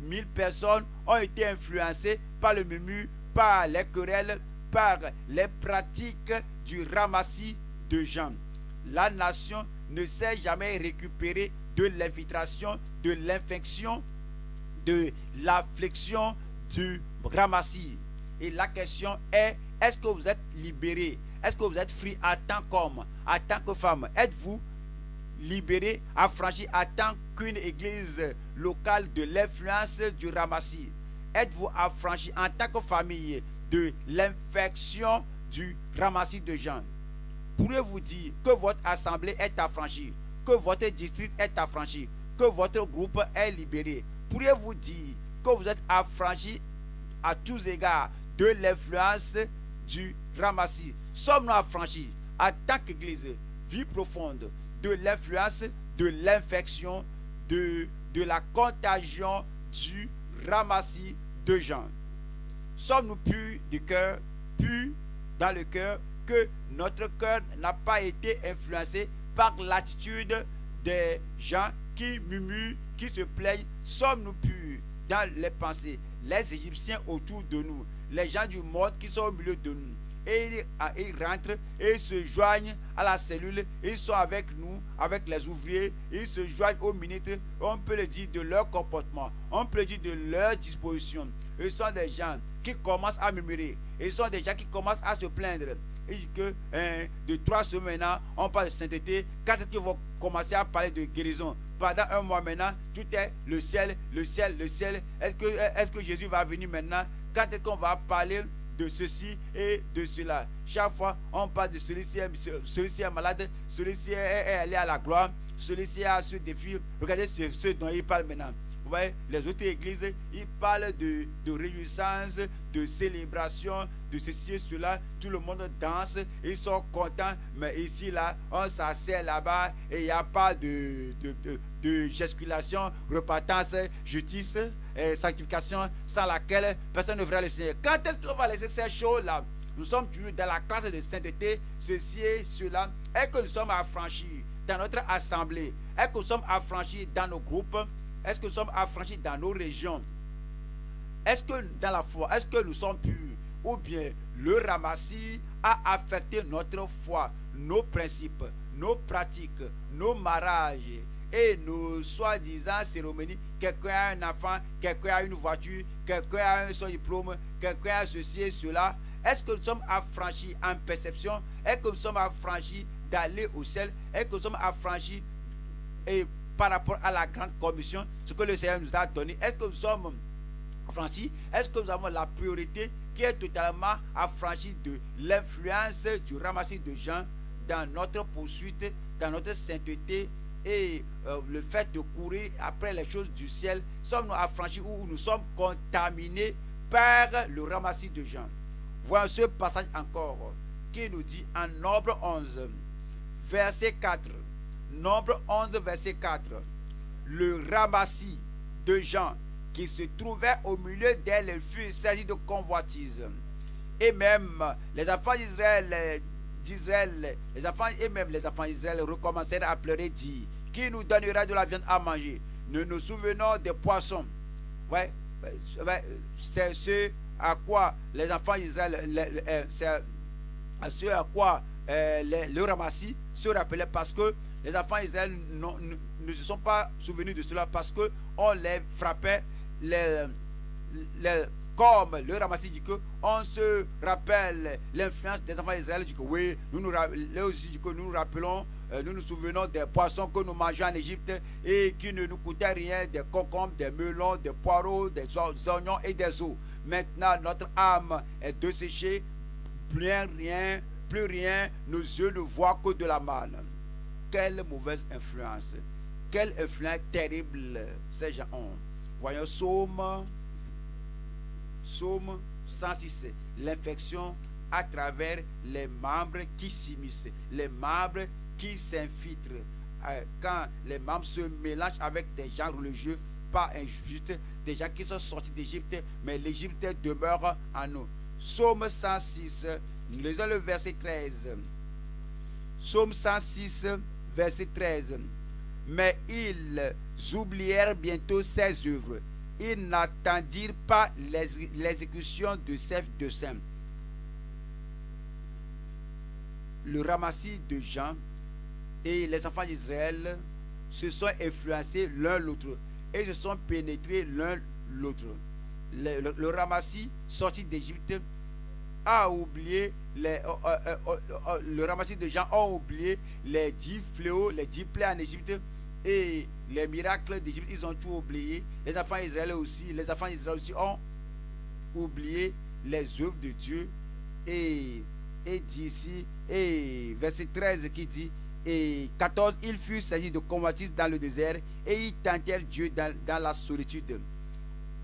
000 personnes ont été influencées par le murmure, par les querelles, par les pratiques du ramassis de gens. La nation ne s'est jamais récupérée de l'infiltration, de l'infection, de l'affliction du ramassis. Et la question est, est-ce que vous êtes libéré? Est-ce que vous êtes free à tant qu'homme, à tant que femme? Êtes-vous libéré, affranchi à tant qu'une église locale de l'influence du ramassis? Êtes-vous affranchi en tant que famille de l'infection du ramassis de gens? Pourriez-vous dire que votre assemblée est affranchie, que votre district est affranchi, que votre groupe est libéré? Pourriez-vous dire que vous êtes affranchi à tous égards de l'influence du ramassis Sommes-nous affranchis en tant qu'église, vie profonde, de l'influence, de l'infection, de, de la contagion du ramassis de gens? Sommes-nous purs du cœur, purs dans le cœur, que notre cœur n'a pas été influencé par l'attitude des gens qui murmurent, qui se plaignent? Sommes-nous purs dans les pensées Les Égyptiens autour de nous, les gens du monde qui sont au milieu de nous, et ils, rentrent et ils se joignent à la cellule. Ils sont avec nous, avec les ouvriers. Ils se joignent aux ministres. On peut le dire de leur comportement. On peut le dire de leur disposition. Ils sont des gens qui commencent à murmurer. Ils sont des gens qui commencent à se plaindre. Que hein, de trois semaines on parle de sainteté. Quand est-ce qu'ils vont commencer à parler de guérison? Pendant un mois maintenant, tout est le ciel, le ciel, le ciel. Est-ce que, est que Jésus va venir maintenant? Quand est-ce qu'on va parler de ceci et de cela? Chaque fois, on parle de celui-ci, celui-ci est malade, celui-ci est allé à la gloire, celui-ci a ce défi. Regardez ce, ce dont il parle maintenant. Vous voyez, les autres églises, ils parlent de, de réjouissance, de célébration, de ceci et cela. Tout le monde danse, ils sont contents. Mais ici, là, on s'assied là-bas et il n'y a pas de, gesticulation, repentance, justice et sanctification sans laquelle personne ne verra le Seigneur. Quand est-ce qu'on va laisser ces choses-là? Nous sommes toujours dans la classe de sainteté, ceci et cela. Est-ce que nous sommes affranchis dans notre assemblée Est-ce que nous sommes affranchis dans nos groupes est-ce que nous sommes affranchis dans nos régions? Est-ce que dans la foi, est-ce que nous sommes purs? Ou bien le ramassis a affecté notre foi, nos principes, nos pratiques, nos mariages et nos soi-disant cérémonies? Quelqu'un a un enfant, quelqu'un a une voiture, quelqu'un a son diplôme, quelqu'un a ceci et cela. Est-ce que nous sommes affranchis en perception? Est-ce que nous sommes affranchis d'aller au ciel? Est-ce que nous sommes affranchis et par rapport à la grande commission, ce que le Seigneur nous a donné. Est-ce que nous sommes affranchis Est-ce que nous avons la priorité qui est totalement affranchie de l'influence du ramassis de gens dans notre poursuite, dans notre sainteté et euh, le fait de courir après les choses du ciel? Sommes-nous affranchis ou nous sommes contaminés par le ramassis de gens? Voyons ce passage encore qui nous dit en Nombre 11, verset 4. Nombre 11, verset 4. Le ramassis de gens qui se trouvaient au milieu d'elle fut saisi de convoitise. Et même les enfants d'Israël, d'Israël, les enfants et même les enfants d'Israël recommencèrent à pleurer, dit Qui nous donnera de la viande à manger? Nous nous souvenons des poissons. Ouais, c'est ce à quoi les enfants d'Israël, c'est ce à quoi euh, le ramassis se rappelait parce que les enfants d'Israël ne se sont pas souvenus de cela parce qu'on les frappait comme le ramassis dit que on se rappelle l'influence des enfants d'Israël dit que oui nous nous aussi que nous nous rappelons euh, nous nous souvenons des poissons que nous mangeons en Égypte et qui ne nous coûtaient rien des concombres des melons des poireaux des oignons et des eaux maintenant notre âme est desséchée plus rien plus rien nos yeux ne voient que de la manne quelle mauvaise influence, quelle influence terrible ces gens ont. Voyons Somme, Somme 106, l'infection à travers les membres qui s'immiscent, les membres qui s'infiltrent. Euh, quand les membres se mélangent avec des gens religieux, pas injustes, des gens qui sont sortis d'Égypte, mais l'Égypte demeure en nous. Somme 106, nous lisons le verset 13. Somme 106, verset 13. Mais ils oublièrent bientôt ses œuvres. Ils n'attendirent pas l'exécution de ses de saints. Le ramassis de Jean et les enfants d'Israël se sont influencés l'un l'autre et se sont pénétrés l'un l'autre. Le, le ramassis sorti d'Égypte a oublié les, euh, euh, euh, le ramassis de gens ont oublié les dix fléaux, les dix plaies en Égypte et les miracles d'Égypte, ils ont tout oublié. Les enfants d'Israël aussi, les enfants aussi ont oublié les œuvres de Dieu. Et, et et verset 13 qui dit, et 14, il fut saisi de convoitise dans le désert et ils tentèrent Dieu dans, dans la solitude.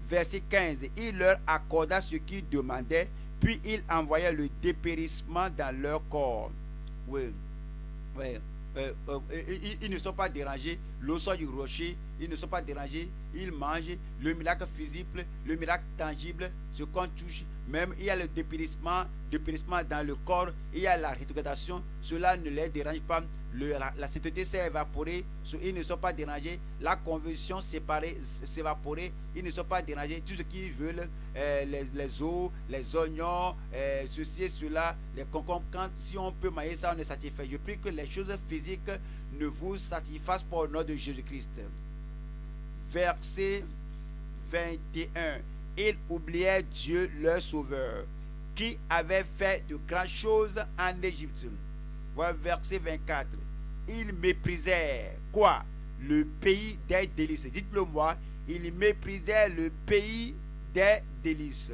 Verset 15, il leur accorda ce qu'ils demandaient puis il envoyait le dépérissement dans leur corps. Oui. oui. Euh, euh, ils, ne sont pas dérangés. L'eau sort du rocher. Ils ne sont pas dérangés. Ils mangent. Le miracle physique, le miracle tangible, ce qu'on touche. Même il y a le dépérissement, dépérissement dans le corps. Il y a la rétrogradation. Cela ne les dérange pas la, sainteté s'est évaporée, ils ne sont pas dérangés. La conversion s'est évaporée, ils ne sont pas dérangés. Tout ce qu'ils veulent, euh, les, les, os, les oignons, euh, ceci et cela, les concombres, quand, si on peut mailler ça, on est satisfait. Je prie que les choses physiques ne vous satisfassent pas au nom de Jésus-Christ. Verset 21. Ils oubliaient Dieu, leur sauveur, qui avait fait de grandes choses en Égypte. Voilà verset 24. Ils méprisaient quoi? Le pays des délices. Dites-le moi. Ils méprisaient le pays des délices.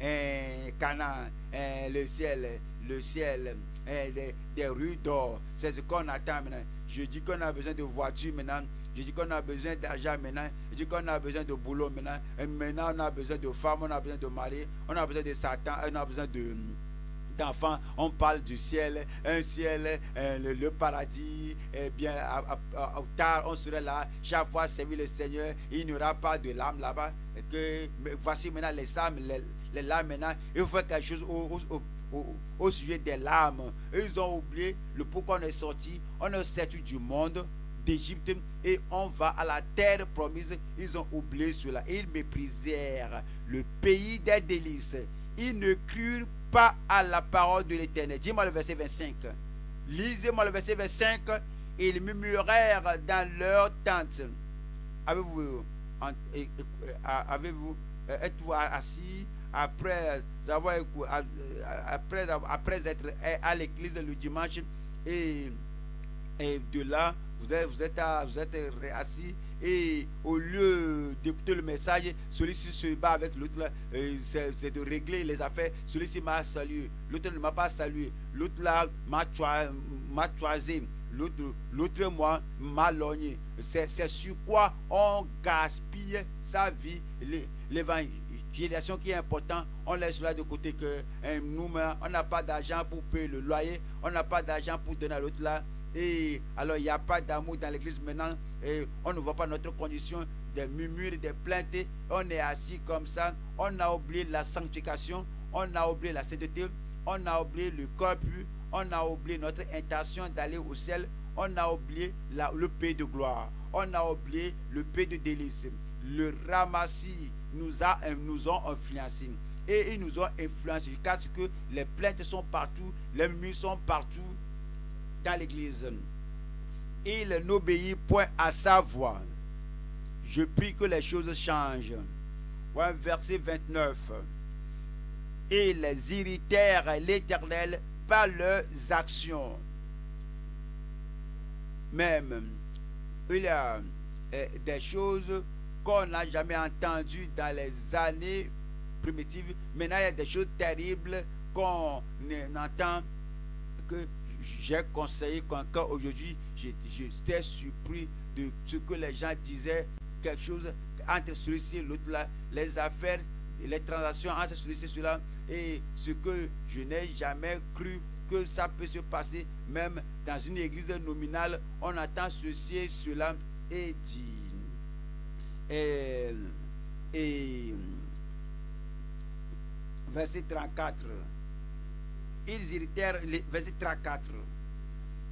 Eh, Canaan, eh, le ciel, le ciel, eh, des, rues d'or. C'est ce qu'on attend maintenant. Je dis qu'on a besoin de voitures maintenant. Je dis qu'on a besoin d'argent maintenant. Je dis qu'on a besoin de boulot maintenant. Maintenant, on a besoin de femmes, on a besoin de mari, on a besoin de Satan, on a besoin de d'enfants, on parle du ciel, un ciel, euh, le, paradis, eh bien, tard, on serait là, chaque fois servir le Seigneur, il n'y aura pas de larmes là-bas. Que, voici maintenant les âmes, les, larmes maintenant, il faut faire quelque chose au, sujet des larmes. Ils ont oublié le pourquoi on est sorti, on est sorti du monde et on va à la terre promise. Ils ont oublié cela. Ils méprisèrent le pays des délices. Ils ne crurent pas à la parole de l'Éternel. Dis-moi le verset 25. Lisez-moi le verset 25. Ils murmurèrent dans leur tente. Avez-vous, avez-vous, euh, êtes-vous assis après avoir après, après être à l'église le dimanche et de là vous êtes, vous êtes, assis et au lieu d'écouter le message, celui-ci se bat avec l'autre, c'est de régler les affaires. Celui-ci m'a salué, l'autre ne m'a pas salué, l'autre là m'a choisi, l'autre moi m'a logné. C'est sur quoi on gaspille sa vie. L'évangélisation qui est important, on laisse cela de côté que hein, nous, on n'a pas d'argent pour payer le loyer, on n'a pas d'argent pour donner à l'autre là. Et alors, il n'y a pas d'amour dans l'église maintenant. Et on ne voit pas notre condition des murmures, des plaintes. On est assis comme ça. On a oublié la sanctification. On a oublié la sainteté. On a oublié le corps On a oublié notre intention d'aller au ciel. On a oublié le pays de gloire. On a oublié le pays de délice. Le ramassis nous, a, nous ont influencés. Et ils nous ont influencés parce que les plaintes sont partout, les murs sont partout dans l'église. Il n'obéit point à sa voix. Je prie que les choses changent. verset 29. Ils irritèrent l'Éternel par leurs actions. Même, il y a euh, des choses qu'on n'a jamais entendues dans les années primitives. Maintenant, il y a des choses terribles qu'on n'entend que j'ai conseillé qu'encore aujourd'hui, j'étais surpris de ce que les gens disaient, quelque chose entre celui-ci et l'autre là, les affaires, les transactions entre celui-ci et celui-là, et ce que je n'ai jamais cru que ça peut se passer, même dans une église nominale, on attend ceci et cela, et dit, et verset 34, ils irritèrent, verset 34,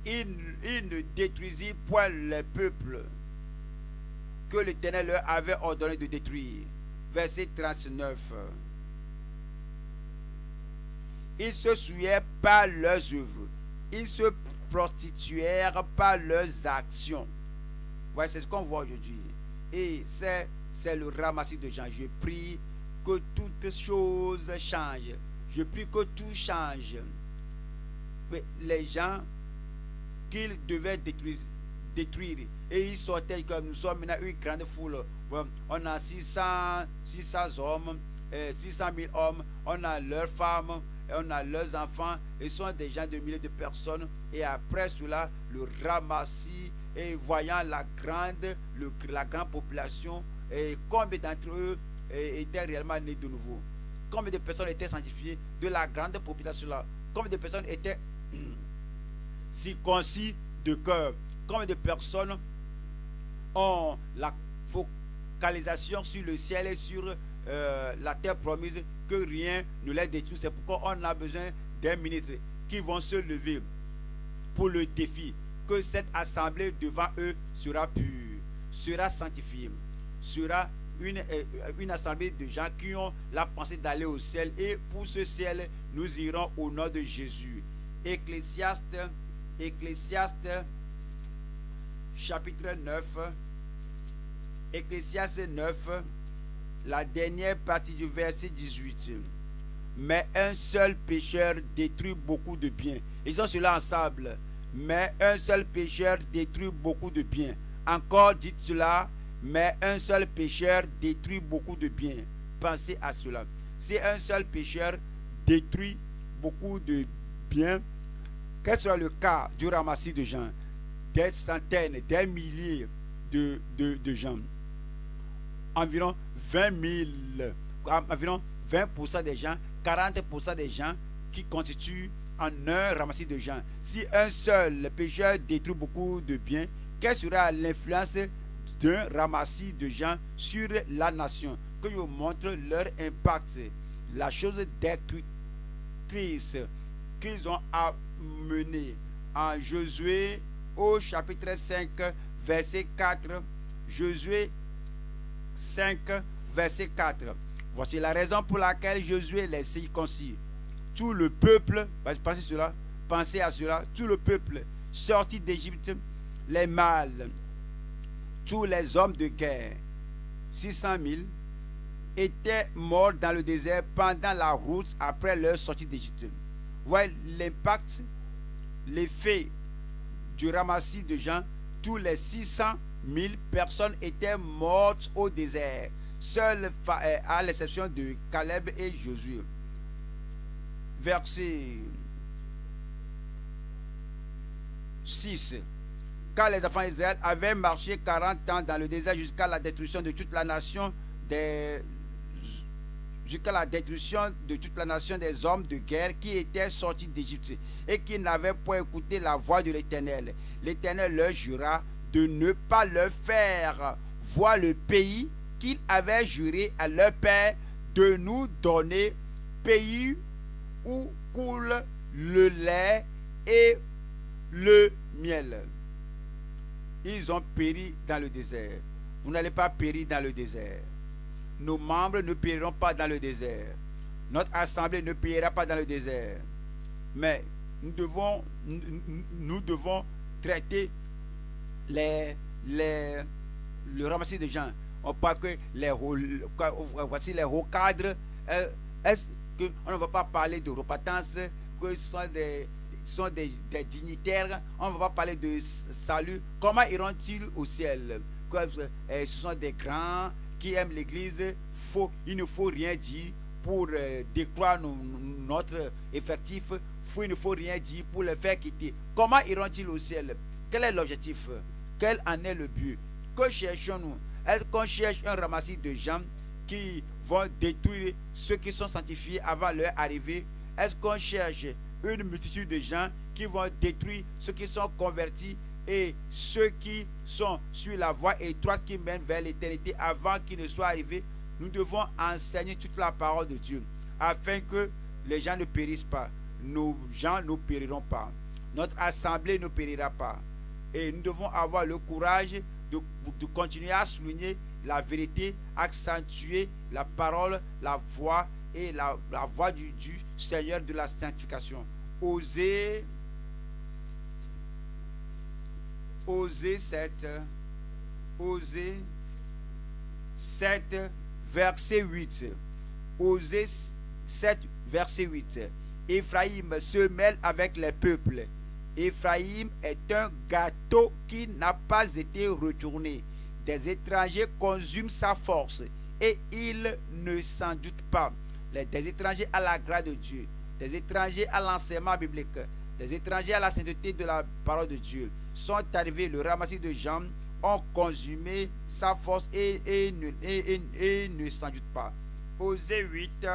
ils, ne détruisirent point le peuple que l'Éternel leur avait ordonné de détruire. Verset 39. Ils se souillaient par leurs œuvres. Ils se prostituèrent par leurs actions. Voilà, c'est ce qu'on voit aujourd'hui. Et c'est le ramassis de gens. Je prie que toutes choses changent. Je prie que tout change. Les gens qu'ils devaient détruire, et ils sortaient comme nous sommes maintenant une grande foule. on a 600, 600 hommes, 600 euh, 000 hommes, on a leurs femmes, on a leurs enfants, ils sont des gens de milliers de personnes. Et après cela, le ramassis, et voyant la grande, la grande population, et combien d'entre eux étaient réellement nés de nouveau combien de personnes étaient sanctifiées de la grande population-là? Combien de personnes étaient (clears throat) circoncis de cœur? Combien de personnes ont la focalisation sur le ciel et sur euh, la terre promise que rien ne les détruit? C'est pourquoi on a besoin des ministres qui vont se lever pour le défi que cette assemblée devant eux sera pure, sera sanctifiée, sera une, euh, une assemblée de gens qui ont la pensée d'aller au ciel. Et pour ce ciel, nous irons au nom de Jésus. Ecclésiaste, Ecclésiaste, chapitre 9. Ecclésiaste 9, la dernière partie du verset 18. Mais un seul pécheur détruit beaucoup de biens. Ils sont cela ensemble. Mais un seul pécheur détruit beaucoup de biens. Encore dites cela, mais un seul pécheur détruit beaucoup de biens. Pensez à cela. Si un seul pécheur détruit beaucoup de biens, quel sera le cas du ramassis de gens? Des centaines, des milliers de, gens. Environ 20 000, environ 20% des gens, 40% des gens qui constituent en un ramassis de gens. Si un seul pécheur détruit beaucoup de biens, quelle sera l'influence d'un ramassis de gens sur la nation, que je montre leur impact, la chose destructrice qu'ils ont amené en Josué au chapitre 5, verset 4. Josué 5, verset 4. Voici la raison pour laquelle Josué les circoncis. Tout le peuple, pensez cela, pensez à cela, tout le peuple sorti d'Égypte, les mâles, tous les hommes de guerre, 600 000, étaient morts dans le désert pendant la route après leur sortie d'Égypte. Voyez l'impact, l'effet du ramassis de gens. Tous les 600 000 personnes étaient mortes au désert, seules euh, à l'exception de Caleb et Josué. Verset 6 quand les enfants d'Israël avaient marché 40 ans dans le désert jusqu'à la destruction de toute la nation des jusqu'à la de toute la nation des hommes de guerre qui étaient sortis d'Égypte et qui n'avaient pas écouté la voix de l'Éternel. L'Éternel leur jura de ne pas leur faire voir le pays qu'il avait juré à leur père de nous donner, pays où coule le lait et le miel ils ont péri dans le désert. Vous n'allez pas périr dans le désert. Nos membres ne périront pas dans le désert. Notre assemblée ne périra pas dans le désert. Mais nous devons, nous devons traiter les, les, le ramassis de gens. On pas que les voici les hauts cadres. Euh, est-ce qu'on ne va pas parler de repentance, que ce sont des, sont des, dignitaires. On ne va pas parler de salut. Comment iront-ils au ciel? Euh, Ce sont des grands qui aiment l'Église. il ne faut rien dire pour euh, décroître notre effectif. il ne faut rien dire pour le faire quitter. Comment iront-ils au ciel? Quel est l'objectif? Quel en est le but? Que cherchons-nous? Est-ce qu'on cherche un ramassis de gens qui vont détruire ceux qui sont sanctifiés avant leur arrivée? Est-ce qu'on cherche une multitude de gens qui vont détruire ceux qui sont convertis et ceux qui sont sur la voie étroite qui mène vers l'éternité avant qu'ils ne soient arrivés. Nous devons enseigner toute la parole de Dieu afin que les gens ne périssent pas. Nos gens ne périront pas. Notre assemblée ne périra pas. Et nous devons avoir le courage de, de continuer à souligner la vérité, accentuer la parole, la voix et la, voix du, du Seigneur de la sanctification. Osez, osez 7, osez 7, verset 8. Osez 7, verset 8. Ephraim se mêle avec les peuples. Ephraim est un gâteau qui n'a pas été retourné. Des étrangers consument sa force et il ne s'en doute pas des étrangers à la grâce de Dieu, des étrangers à l'enseignement biblique, des étrangers à la sainteté de la parole de Dieu sont arrivés, le ramassis de gens ont consumé sa force et, ne s'en doute pas. Osée 8,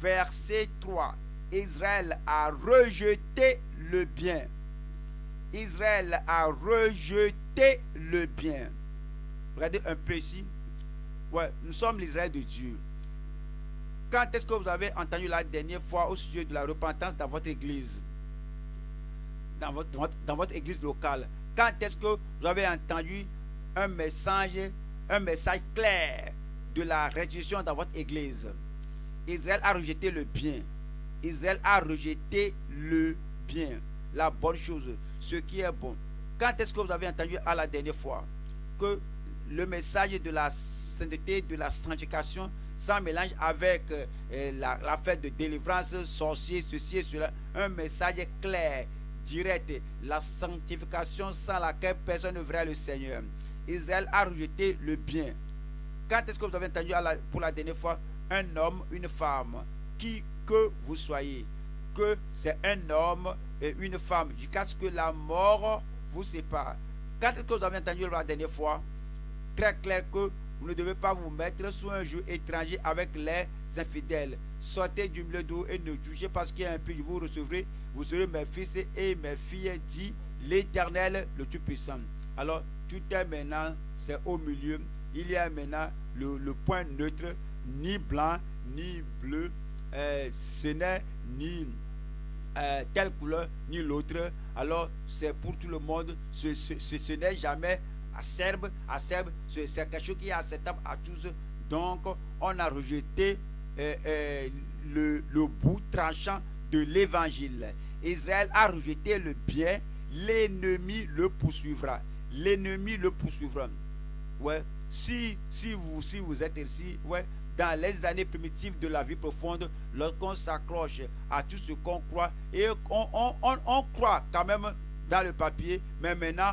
verset 3. Israël a rejeté le bien. Israël a rejeté le bien. Regardez un peu ici. Ouais, nous sommes l'Israël de Dieu. Quand est-ce que vous avez entendu la dernière fois au sujet de la repentance dans votre église? Dans votre, église locale. Quand est-ce que vous avez entendu un message, un message clair de la restitution dans votre église? Israël a rejeté le bien. Israël a rejeté le bien, la bonne chose, ce qui est bon. Quand est-ce que vous avez entendu à la dernière fois que le message de la sainteté, de la sanctification, sans mélange avec euh, la, fête de délivrance, sorcier, ceci et cela, un message clair, direct, la sanctification sans laquelle personne ne verra le Seigneur. Israël a rejeté le bien. Quand est-ce que vous avez entendu pour la dernière fois un homme, une femme, qui que vous soyez, que c'est un homme et une femme, jusqu'à ce que la mort vous sépare. Quand est-ce que vous avez entendu la dernière fois Très clair que vous ne devez pas vous mettre sous un jeu étranger avec les infidèles. Sortez du milieu d'eau et ne jugez parce qu'il y a un peu, vous recevrez. Vous serez mes fils et mes filles, dit l'Éternel, le Tout-Puissant. Alors, tout est maintenant, c'est au milieu. Il y a maintenant le, point neutre, ni blanc, ni bleu. Euh, ce n'est ni euh, telle couleur ni l'autre. Alors c'est pour tout le monde. Ce, ce, n'est jamais acerbe. Acerbe, c'est quelque chose qui est acceptable à tous. Donc on a rejeté euh, euh, le, le bout tranchant de l'évangile. Israël a rejeté le bien. L'ennemi le poursuivra. L'ennemi le poursuivra. Ouais. Si, si, vous, si vous êtes ici, ouais, dans les années primitives de la vie profonde, lorsqu'on s'accroche à tout ce qu'on croit, et on, on, croit quand même dans le papier, mais maintenant,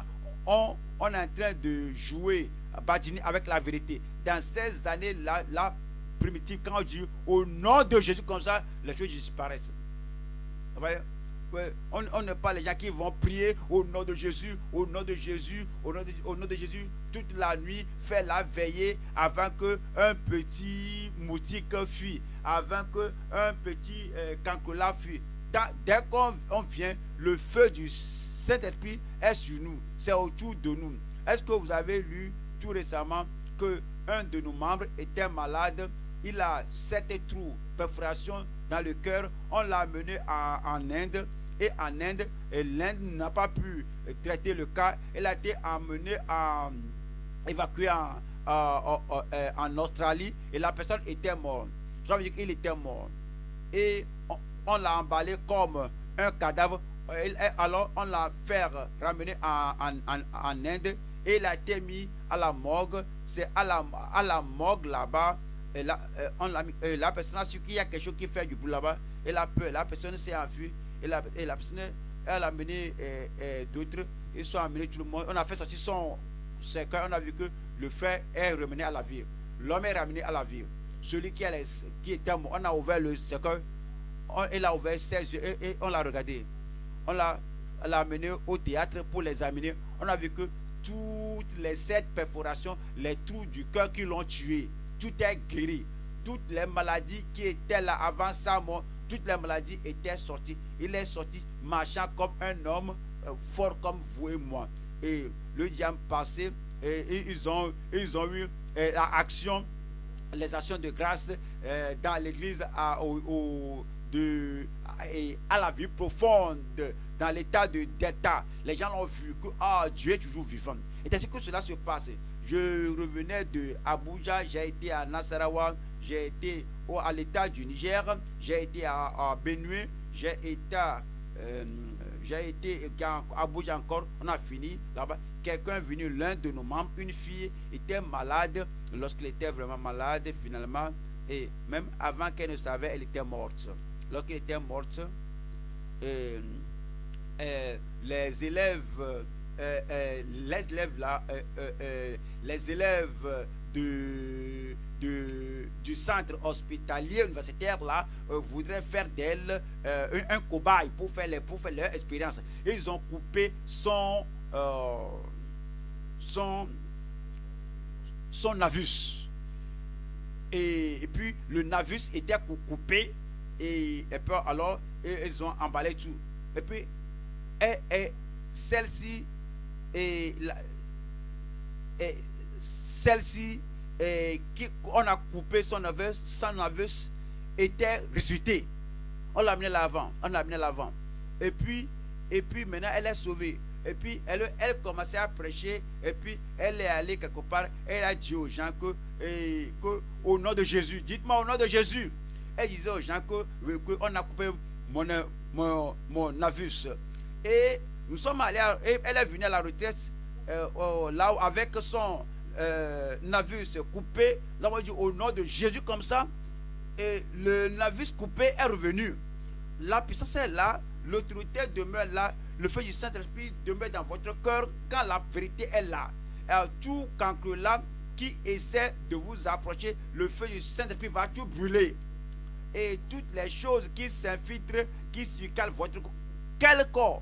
on, est en train de jouer avec la vérité. Dans ces années-là, la primitive, quand on dit au nom de Jésus comme ça, les choses disparaissent. On n'est pas les gens qui vont prier au nom de Jésus, au nom de Jésus, au nom de, au nom de Jésus, toute la nuit, faire la veillée avant que un petit moutique fuit, avant que un petit euh, fuit. Dès qu'on vient, le feu du Saint-Esprit est sur nous, c'est autour de nous. Est-ce que vous avez lu tout récemment que un de nos membres était malade, il a sept trous, perforation dans le cœur, on l'a amené en Inde et en Inde, l'Inde n'a pas pu traiter le cas. Elle a été emmenée à évacuée en, euh, en, Australie et la personne était morte. Ça veut dire qu'il était mort. Et on, l'a emballé comme un cadavre. Alors on l'a fait ramener en, en, Inde et il a été mis à la morgue. C'est à la, à la morgue là-bas. Et la, euh, on la personne a su qu'il y a quelque chose qui fait du bout là-bas. Et la, la personne s'est enfuie et la, et la personne, elle a amené eh, eh, d'autres, ils sont amenés tout le monde. On a fait sortir son cercueil, on a vu que le frère est ramené à la vie. L'homme est ramené à la vie. Celui qui, qui était mort, on a ouvert le cercueil, il a ouvert ses yeux et, on l'a regardé. On l'a amené au théâtre pour l'examiner. On a vu que toutes les sept perforations, les trous du cœur qui l'ont tué, tout est guéri. Toutes les maladies qui étaient là avant sa mort, toutes les maladies étaient sorties. Il est sorti marchant comme un homme euh, fort comme vous et moi. Et le diable passé, et, ils, ont, eu euh, l'action, les actions de grâce euh, dans l'église au, à la vie profonde, dans l'état de d'état. Les gens ont vu que ah, Dieu est toujours vivant. Et c'est que cela se passe. Je revenais de Abuja, j'ai été à Nasarawa, j'ai été à l'état du Niger, j'ai été à, à Benue, j'ai été, euh, à Abuja encore, on a fini là-bas. Quelqu'un est venu, l'un de nos membres, une fille était malade, lorsqu'elle était vraiment malade, finalement, et même avant qu'elle ne savait, elle était morte. Lorsqu'elle était morte, euh, euh, les élèves, les élèves là, les élèves de du centre hospitalier universitaire là euh, voudrait faire d'elle euh, un, cobaye pour faire, leur expérience. Ils ont coupé euh, son, son navus. Et, puis le navus était coupé et, et puis, alors ils ont emballé tout. Et puis et, celle-ci et, celle-ci a coupé son navet, son navet était ressuscité. On l'a amené l'avant, on l'a amené l'avant. Et puis, Et puis maintenant, elle est sauvée. Et puis, elle, elle commençait à prêcher. Et puis, elle est allée quelque part. Elle a dit aux gens que, que au nom de Jésus, dites-moi au nom de Jésus. Elle disait aux gens que, on a coupé mon, mon, mon navus. Et nous sommes allés, elle est venue à la retraite euh, là avec son euh, navus coupé. Nous avons dit au nom de Jésus comme ça. Et le navus coupé est revenu. La puissance est là, l'autorité demeure là, le feu du Saint-Esprit demeure dans votre cœur quand la vérité est là. Tout cancre là qui essaie de vous approcher, le feu du Saint-Esprit va tout brûler. Et toutes les choses qui s'infiltrent, qui circulent votre corps, quel corps?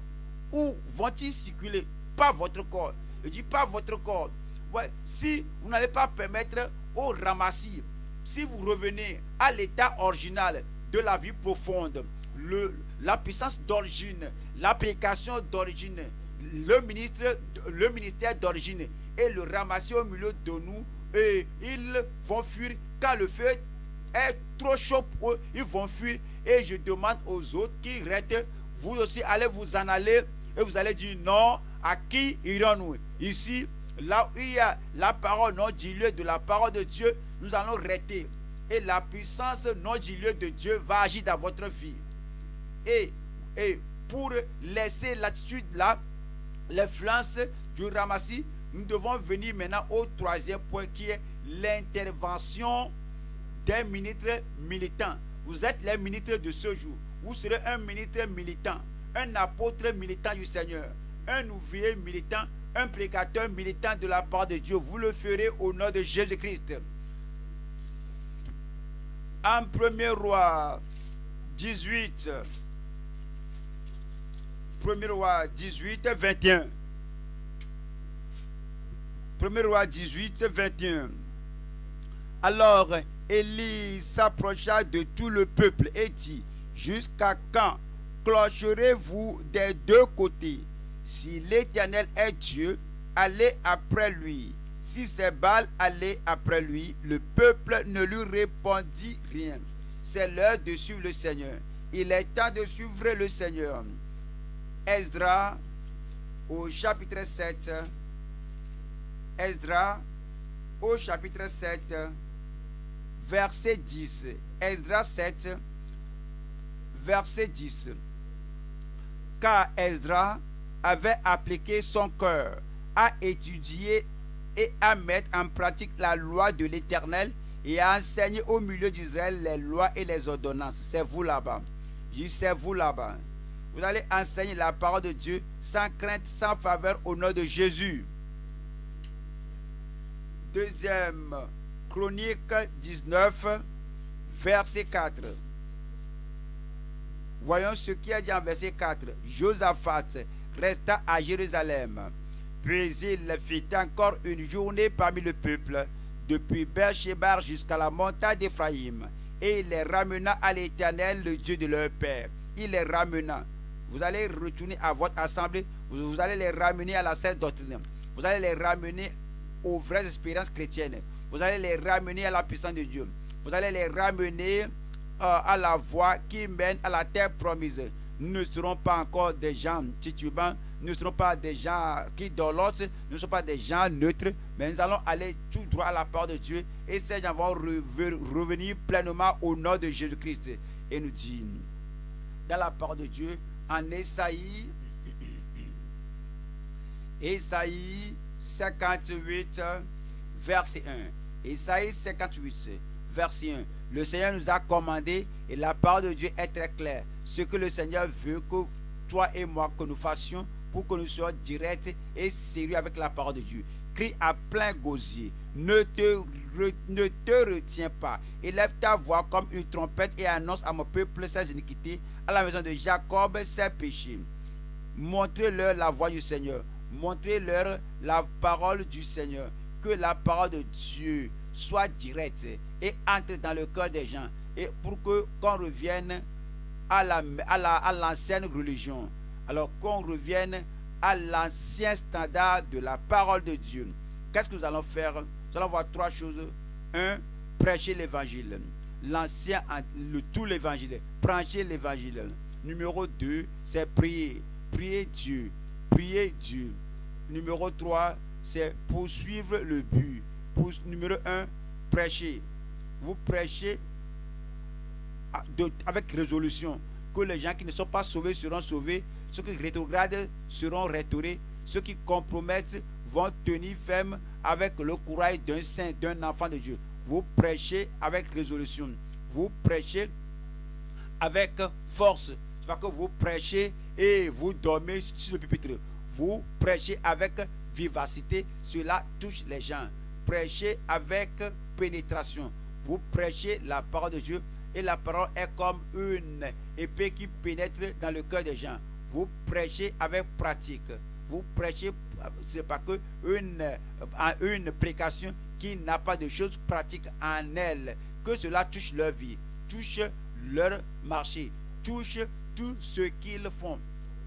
Où vont-ils circuler? Pas votre corps. Je dis pas votre corps. si vous n'allez pas permettre au ramassis, si vous revenez à l'état original de la vie profonde, le, la puissance d'origine, l'application d'origine, le, ministre, le ministère d'origine et le ramasser au milieu de nous, et ils vont fuir quand le feu est trop chaud pour eux, ils vont fuir. Et je demande aux autres qui restent, vous aussi allez vous en aller et vous allez dire non, à qui irons-nous? Ici, là où il y a la parole non diluée de la parole de Dieu, nous allons rester. Et la puissance non diluée de Dieu va agir dans votre vie. Et, et pour laisser l'attitude là, l'influence du ramassis, nous devons venir maintenant au troisième point qui est l'intervention des ministres militants. Vous êtes les ministres de ce jour. Vous serez un ministre militant, un apôtre militant du Seigneur, un ouvrier militant, un prédicateur militant de la part de Dieu. Vous le ferez au nom de Jésus-Christ. En premier roi 18, premier roi 18, 21. Premier roi 18, 21. Alors Élie s'approcha de tout le peuple et dit, Jusqu'à quand clocherez-vous des deux côtés? Si l'Éternel est Dieu, allez après lui. Si c'est Baal, allez après lui. Le peuple ne lui répondit rien. C'est l'heure de suivre le Seigneur. Il est temps de suivre le Seigneur. Esdra au chapitre 7. Esdra au chapitre 7 verset 10. Esdras 7, verset 10. Car Esdras avait appliqué son cœur à étudier et à mettre en pratique la loi de l'Éternel et à enseigner au milieu d'Israël les lois et les ordonnances. C'est vous là-bas. C'est vous là-bas. Vous allez enseigner la parole de Dieu sans crainte, sans faveur au nom de Jésus. Deuxième Chronique 19, verset 4. Voyons ce qui est dit en verset 4. Josaphat resta à Jérusalem. Puis il fit encore une journée parmi le peuple, depuis Bershébar jusqu'à la montagne d'Éphraïm. Et il les ramena à l'Éternel, le Dieu de leur père. Il les ramena. Vous allez retourner à votre assemblée, vous, allez les ramener à la sainte doctrine. Vous allez les ramener aux vraies espérances chrétiennes. Vous allez les ramener à la puissance de Dieu. Vous allez les ramener euh, à la voie qui mène à la terre promise. Nous ne serons pas encore des gens titubants, nous ne serons pas des gens qui dolotent, nous ne serons pas des gens neutres, mais nous allons aller tout droit à la part de Dieu et ces gens vont revenir pleinement au nom de Jésus-Christ. Et nous dit, dans la part de Dieu, en Esaïe, Esaïe 58, verset 1. Isaïe 58, verset 1. Le Seigneur nous a commandé et la parole de Dieu est très claire. Ce que le Seigneur veut que toi et moi que nous fassions pour que nous soyons directs et sérieux avec la parole de Dieu. Crie à plein gosier. Ne te, ne te retiens pas. Élève ta voix comme une trompette et annonce à mon peuple ses iniquités, à la maison de Jacob ses péchés. Montrez-leur la voix du Seigneur. Montrez-leur la parole du Seigneur que la parole de Dieu soit directe et entre dans le cœur des gens et pour que qu'on revienne à la à l'ancienne religion. Alors qu'on revienne à l'ancien standard de la parole de Dieu. Qu'est-ce que nous allons faire? Nous allons voir trois choses. Un, prêcher l'évangile. L'ancien, le tout l'évangile. Prêcher l'évangile. Numéro deux, c'est prier. priez Dieu. Priez Dieu. Numéro 3, c'est poursuivre le but. numéro 1, prêcher. Vous prêchez avec résolution que les gens qui ne sont pas sauvés seront sauvés, ceux qui rétrogradent seront restaurés, ceux qui compromettent vont tenir ferme avec le courage d'un saint, d'un enfant de Dieu. Vous prêchez avec résolution. Vous prêchez avec force. C'est pas que vous prêchez et vous dormez sur le pupitre. Vous prêchez avec vivacité. Cela touche les gens. Prêchez avec pénétration. Vous prêchez la parole de Dieu et la parole est comme une épée qui pénètre dans le cœur des gens. Vous prêchez avec pratique. Vous prêchez, c'est pas que une, une précaution qui n'a pas de choses pratiques en elle. Que cela touche leur vie, touche leur marché, touche tout ce qu'ils font,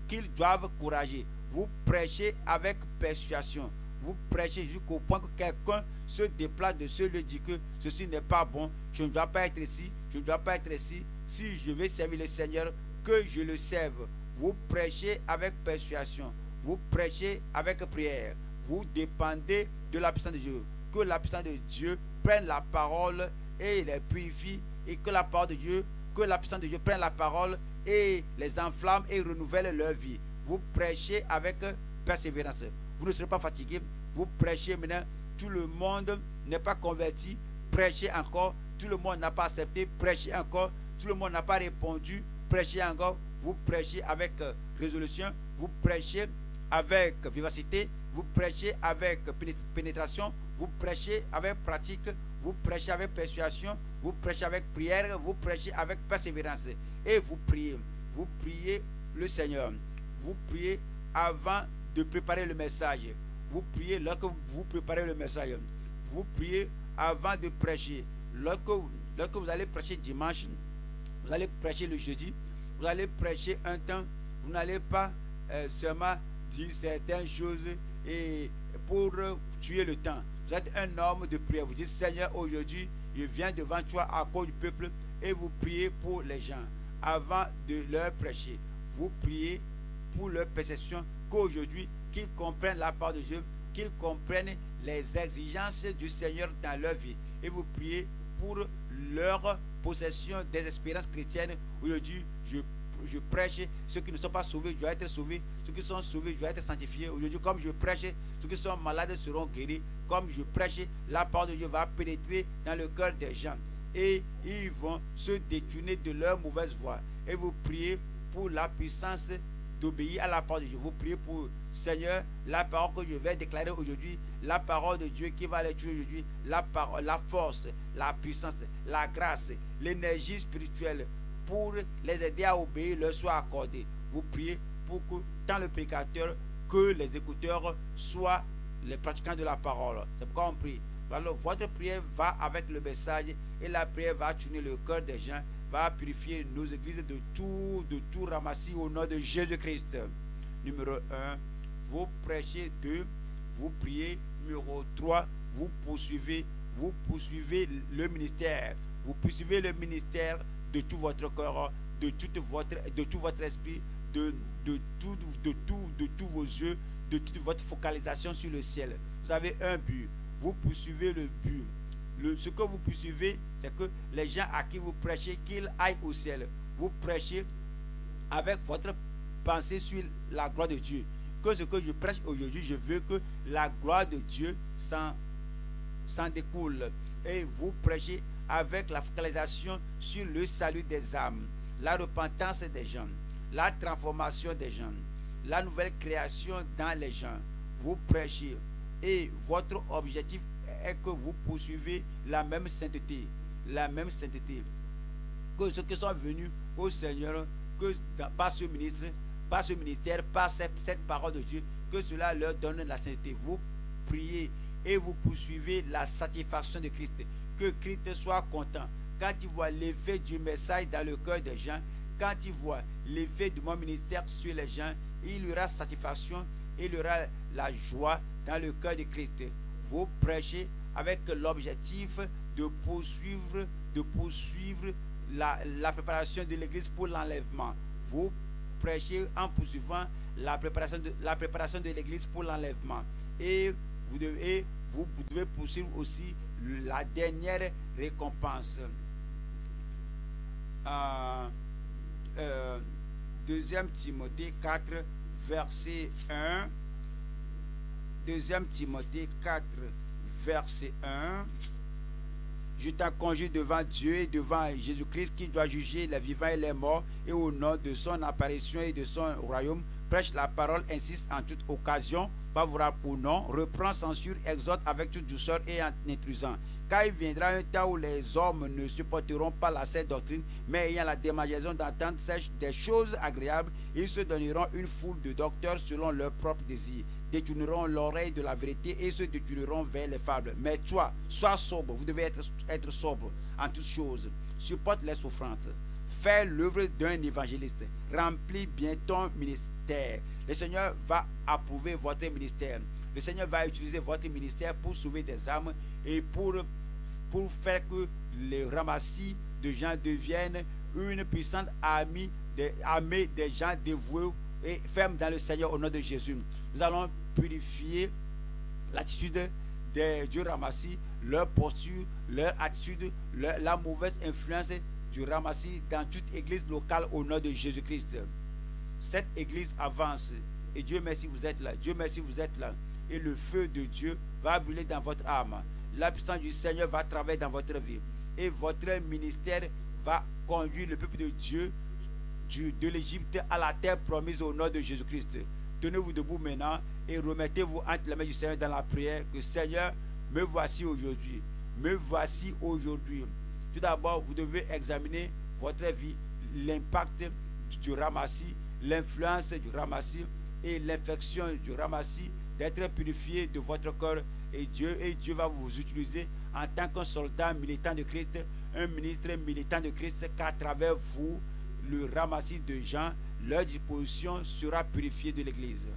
qu'ils doivent courager. Vous prêchez avec persuasion. Vous prêchez jusqu'au point que quelqu'un se déplace de ce lieu dit que ceci n'est pas bon, je ne dois pas être ici, je ne dois pas être ici. Si je vais servir le Seigneur, que je le serve. Vous prêchez avec persuasion. Vous prêchez avec prière. Vous dépendez de la puissance de Dieu. Que la puissance de Dieu prenne la parole et les purifie. Et que la parole de Dieu, que la puissance de Dieu prenne la parole et les enflamme et renouvelle leur vie. Vous prêchez avec persévérance. Vous ne serez pas fatigué. Vous prêchez maintenant. Tout le monde n'est pas converti. Prêchez encore tout le monde n'a pas accepté, prêchez encore. Tout le monde n'a pas répondu, prêchez encore. Vous prêchez avec euh, résolution, vous prêchez avec vivacité, vous prêchez avec pénétration, vous prêchez avec pratique, vous prêchez avec persuasion, vous prêchez avec prière, vous prêchez avec persévérance. Et vous priez, vous priez le Seigneur. Vous priez avant de préparer le message. Vous priez lorsque vous préparez le message. Vous priez avant de prêcher lorsque, vous allez prêcher dimanche, vous allez prêcher le jeudi, vous allez prêcher un temps, vous n'allez pas euh, seulement dire certaines choses et pour tuer le temps. Vous êtes un homme de prière. Vous dites, Seigneur, aujourd'hui, je viens devant toi à cause du peuple et vous priez pour les gens avant de leur prêcher. Vous priez pour leur perception qu'aujourd'hui, qu'ils comprennent la part de Dieu, qu'ils comprennent les exigences du Seigneur dans leur vie. Et vous priez pour leur possession des espérances chrétiennes. Aujourd'hui, je, je prêche ceux qui ne sont pas sauvés doivent être sauvés. Ceux qui sont sauvés doivent être sanctifiés. Aujourd'hui, comme je prêche, ceux qui sont malades seront guéris. Comme je prêche, la parole de Dieu va pénétrer dans le cœur des gens. Et ils vont se détourner de leur mauvaise voie. Et vous priez pour la puissance d'obéir à la parole de Dieu. Vous priez pour Seigneur, la parole que je vais déclarer aujourd'hui, la parole de Dieu qui va les tuer aujourd'hui, la, parole, la force, la puissance, la grâce, l'énergie spirituelle pour les aider à obéir leur soit accordée. Vous priez pour que tant le prédicateur que les écouteurs soient les pratiquants de la parole. C'est pourquoi on prie. Alors, votre prière va avec le message et la prière va tourner le cœur des gens purifier nos églises de tout, de tout ramassis au nom de Jésus-Christ. Numéro 1, vous prêchez 2, vous priez. Numéro 3, vous poursuivez, vous poursuivez le ministère. Vous poursuivez le ministère de tout votre corps, de, toute votre, de tout votre esprit, de, de, tout, de, tout, de tous vos yeux, de toute votre focalisation sur le ciel. Vous avez un but. Vous poursuivez le but ce que vous poursuivez, c'est que les gens à qui vous prêchez, qu'ils aillent au ciel. Vous prêchez avec votre pensée sur la gloire de Dieu. Que ce que je prêche aujourd'hui, je veux que la gloire de Dieu s'en découle. Et vous prêchez avec la focalisation sur le salut des âmes, la repentance des gens, la transformation des gens, la nouvelle création dans les gens. Vous prêchez et votre objectif est que vous poursuivez la même sainteté, la même sainteté. Que ceux qui sont venus au Seigneur, que par ce ministre, par ce ministère, par cette, cette parole de Dieu, que cela leur donne la sainteté. Vous priez et vous poursuivez la satisfaction de Christ. Que Christ soit content. Quand il voit l'effet du message dans le cœur des gens, quand il voit l'effet de mon ministère sur les gens, il y aura satisfaction, il y aura la joie dans le cœur de Christ vous prêchez avec l'objectif de poursuivre, de poursuivre la, préparation de l'Église pour l'enlèvement. Vous prêchez en poursuivant la préparation de, l'église pour l'enlèvement. Et vous devez, vous, devez poursuivre aussi la dernière récompense. Euh, euh, deuxième Timothée 4, verset 1. Deuxième Timothée 4, verset 1. Je t'en conjure devant Dieu et devant Jésus-Christ qui doit juger les vivants et les morts et au nom de son apparition et de son royaume. Prêche la parole, insiste en toute occasion, favorable ou non, reprend, censure, exhorte avec toute douceur et en intrusant. Car il viendra un temps où les hommes ne supporteront pas la sainte doctrine, mais ayant la démagiation d'entendre des choses agréables, ils se donneront une foule de docteurs selon leurs propres désirs, détourneront l'oreille de la vérité et se détourneront vers les fables. Mais toi, sois sobre, vous devez être, être sobre en toutes choses, supporte les souffrances. Fais l'œuvre d'un évangéliste. Remplis bien ton ministère. Le Seigneur va approuver votre ministère. Le Seigneur va utiliser votre ministère pour sauver des âmes et pour, pour faire que les ramassis de gens deviennent une puissante armée des, armée des gens dévoués et fermes dans le Seigneur au nom de Jésus. Nous allons purifier l'attitude des dieux ramassis, leur posture, leur attitude, la mauvaise influence du ramassis dans toute église locale au nom de Jésus-Christ. Cette église avance et Dieu merci vous êtes là. Dieu merci vous êtes là. Et le feu de Dieu va brûler dans votre âme. La puissance du Seigneur va travailler dans votre vie. Et votre ministère va conduire le peuple de Dieu de l'Égypte à la terre promise au nom de Jésus-Christ. Tenez-vous debout maintenant et remettez-vous entre les mains du Seigneur dans la prière que Seigneur, me voici aujourd'hui. Me voici aujourd'hui. Tout d'abord, vous devez examiner votre vie, l'impact du ramassis, l'influence du ramassis et l'infection du ramassis, d'être purifié de votre corps et Dieu, et Dieu va vous utiliser en tant qu'un soldat militant de Christ, un ministre militant de Christ, qu'à travers vous, le ramassis de gens, leur disposition sera purifiée de l'Église.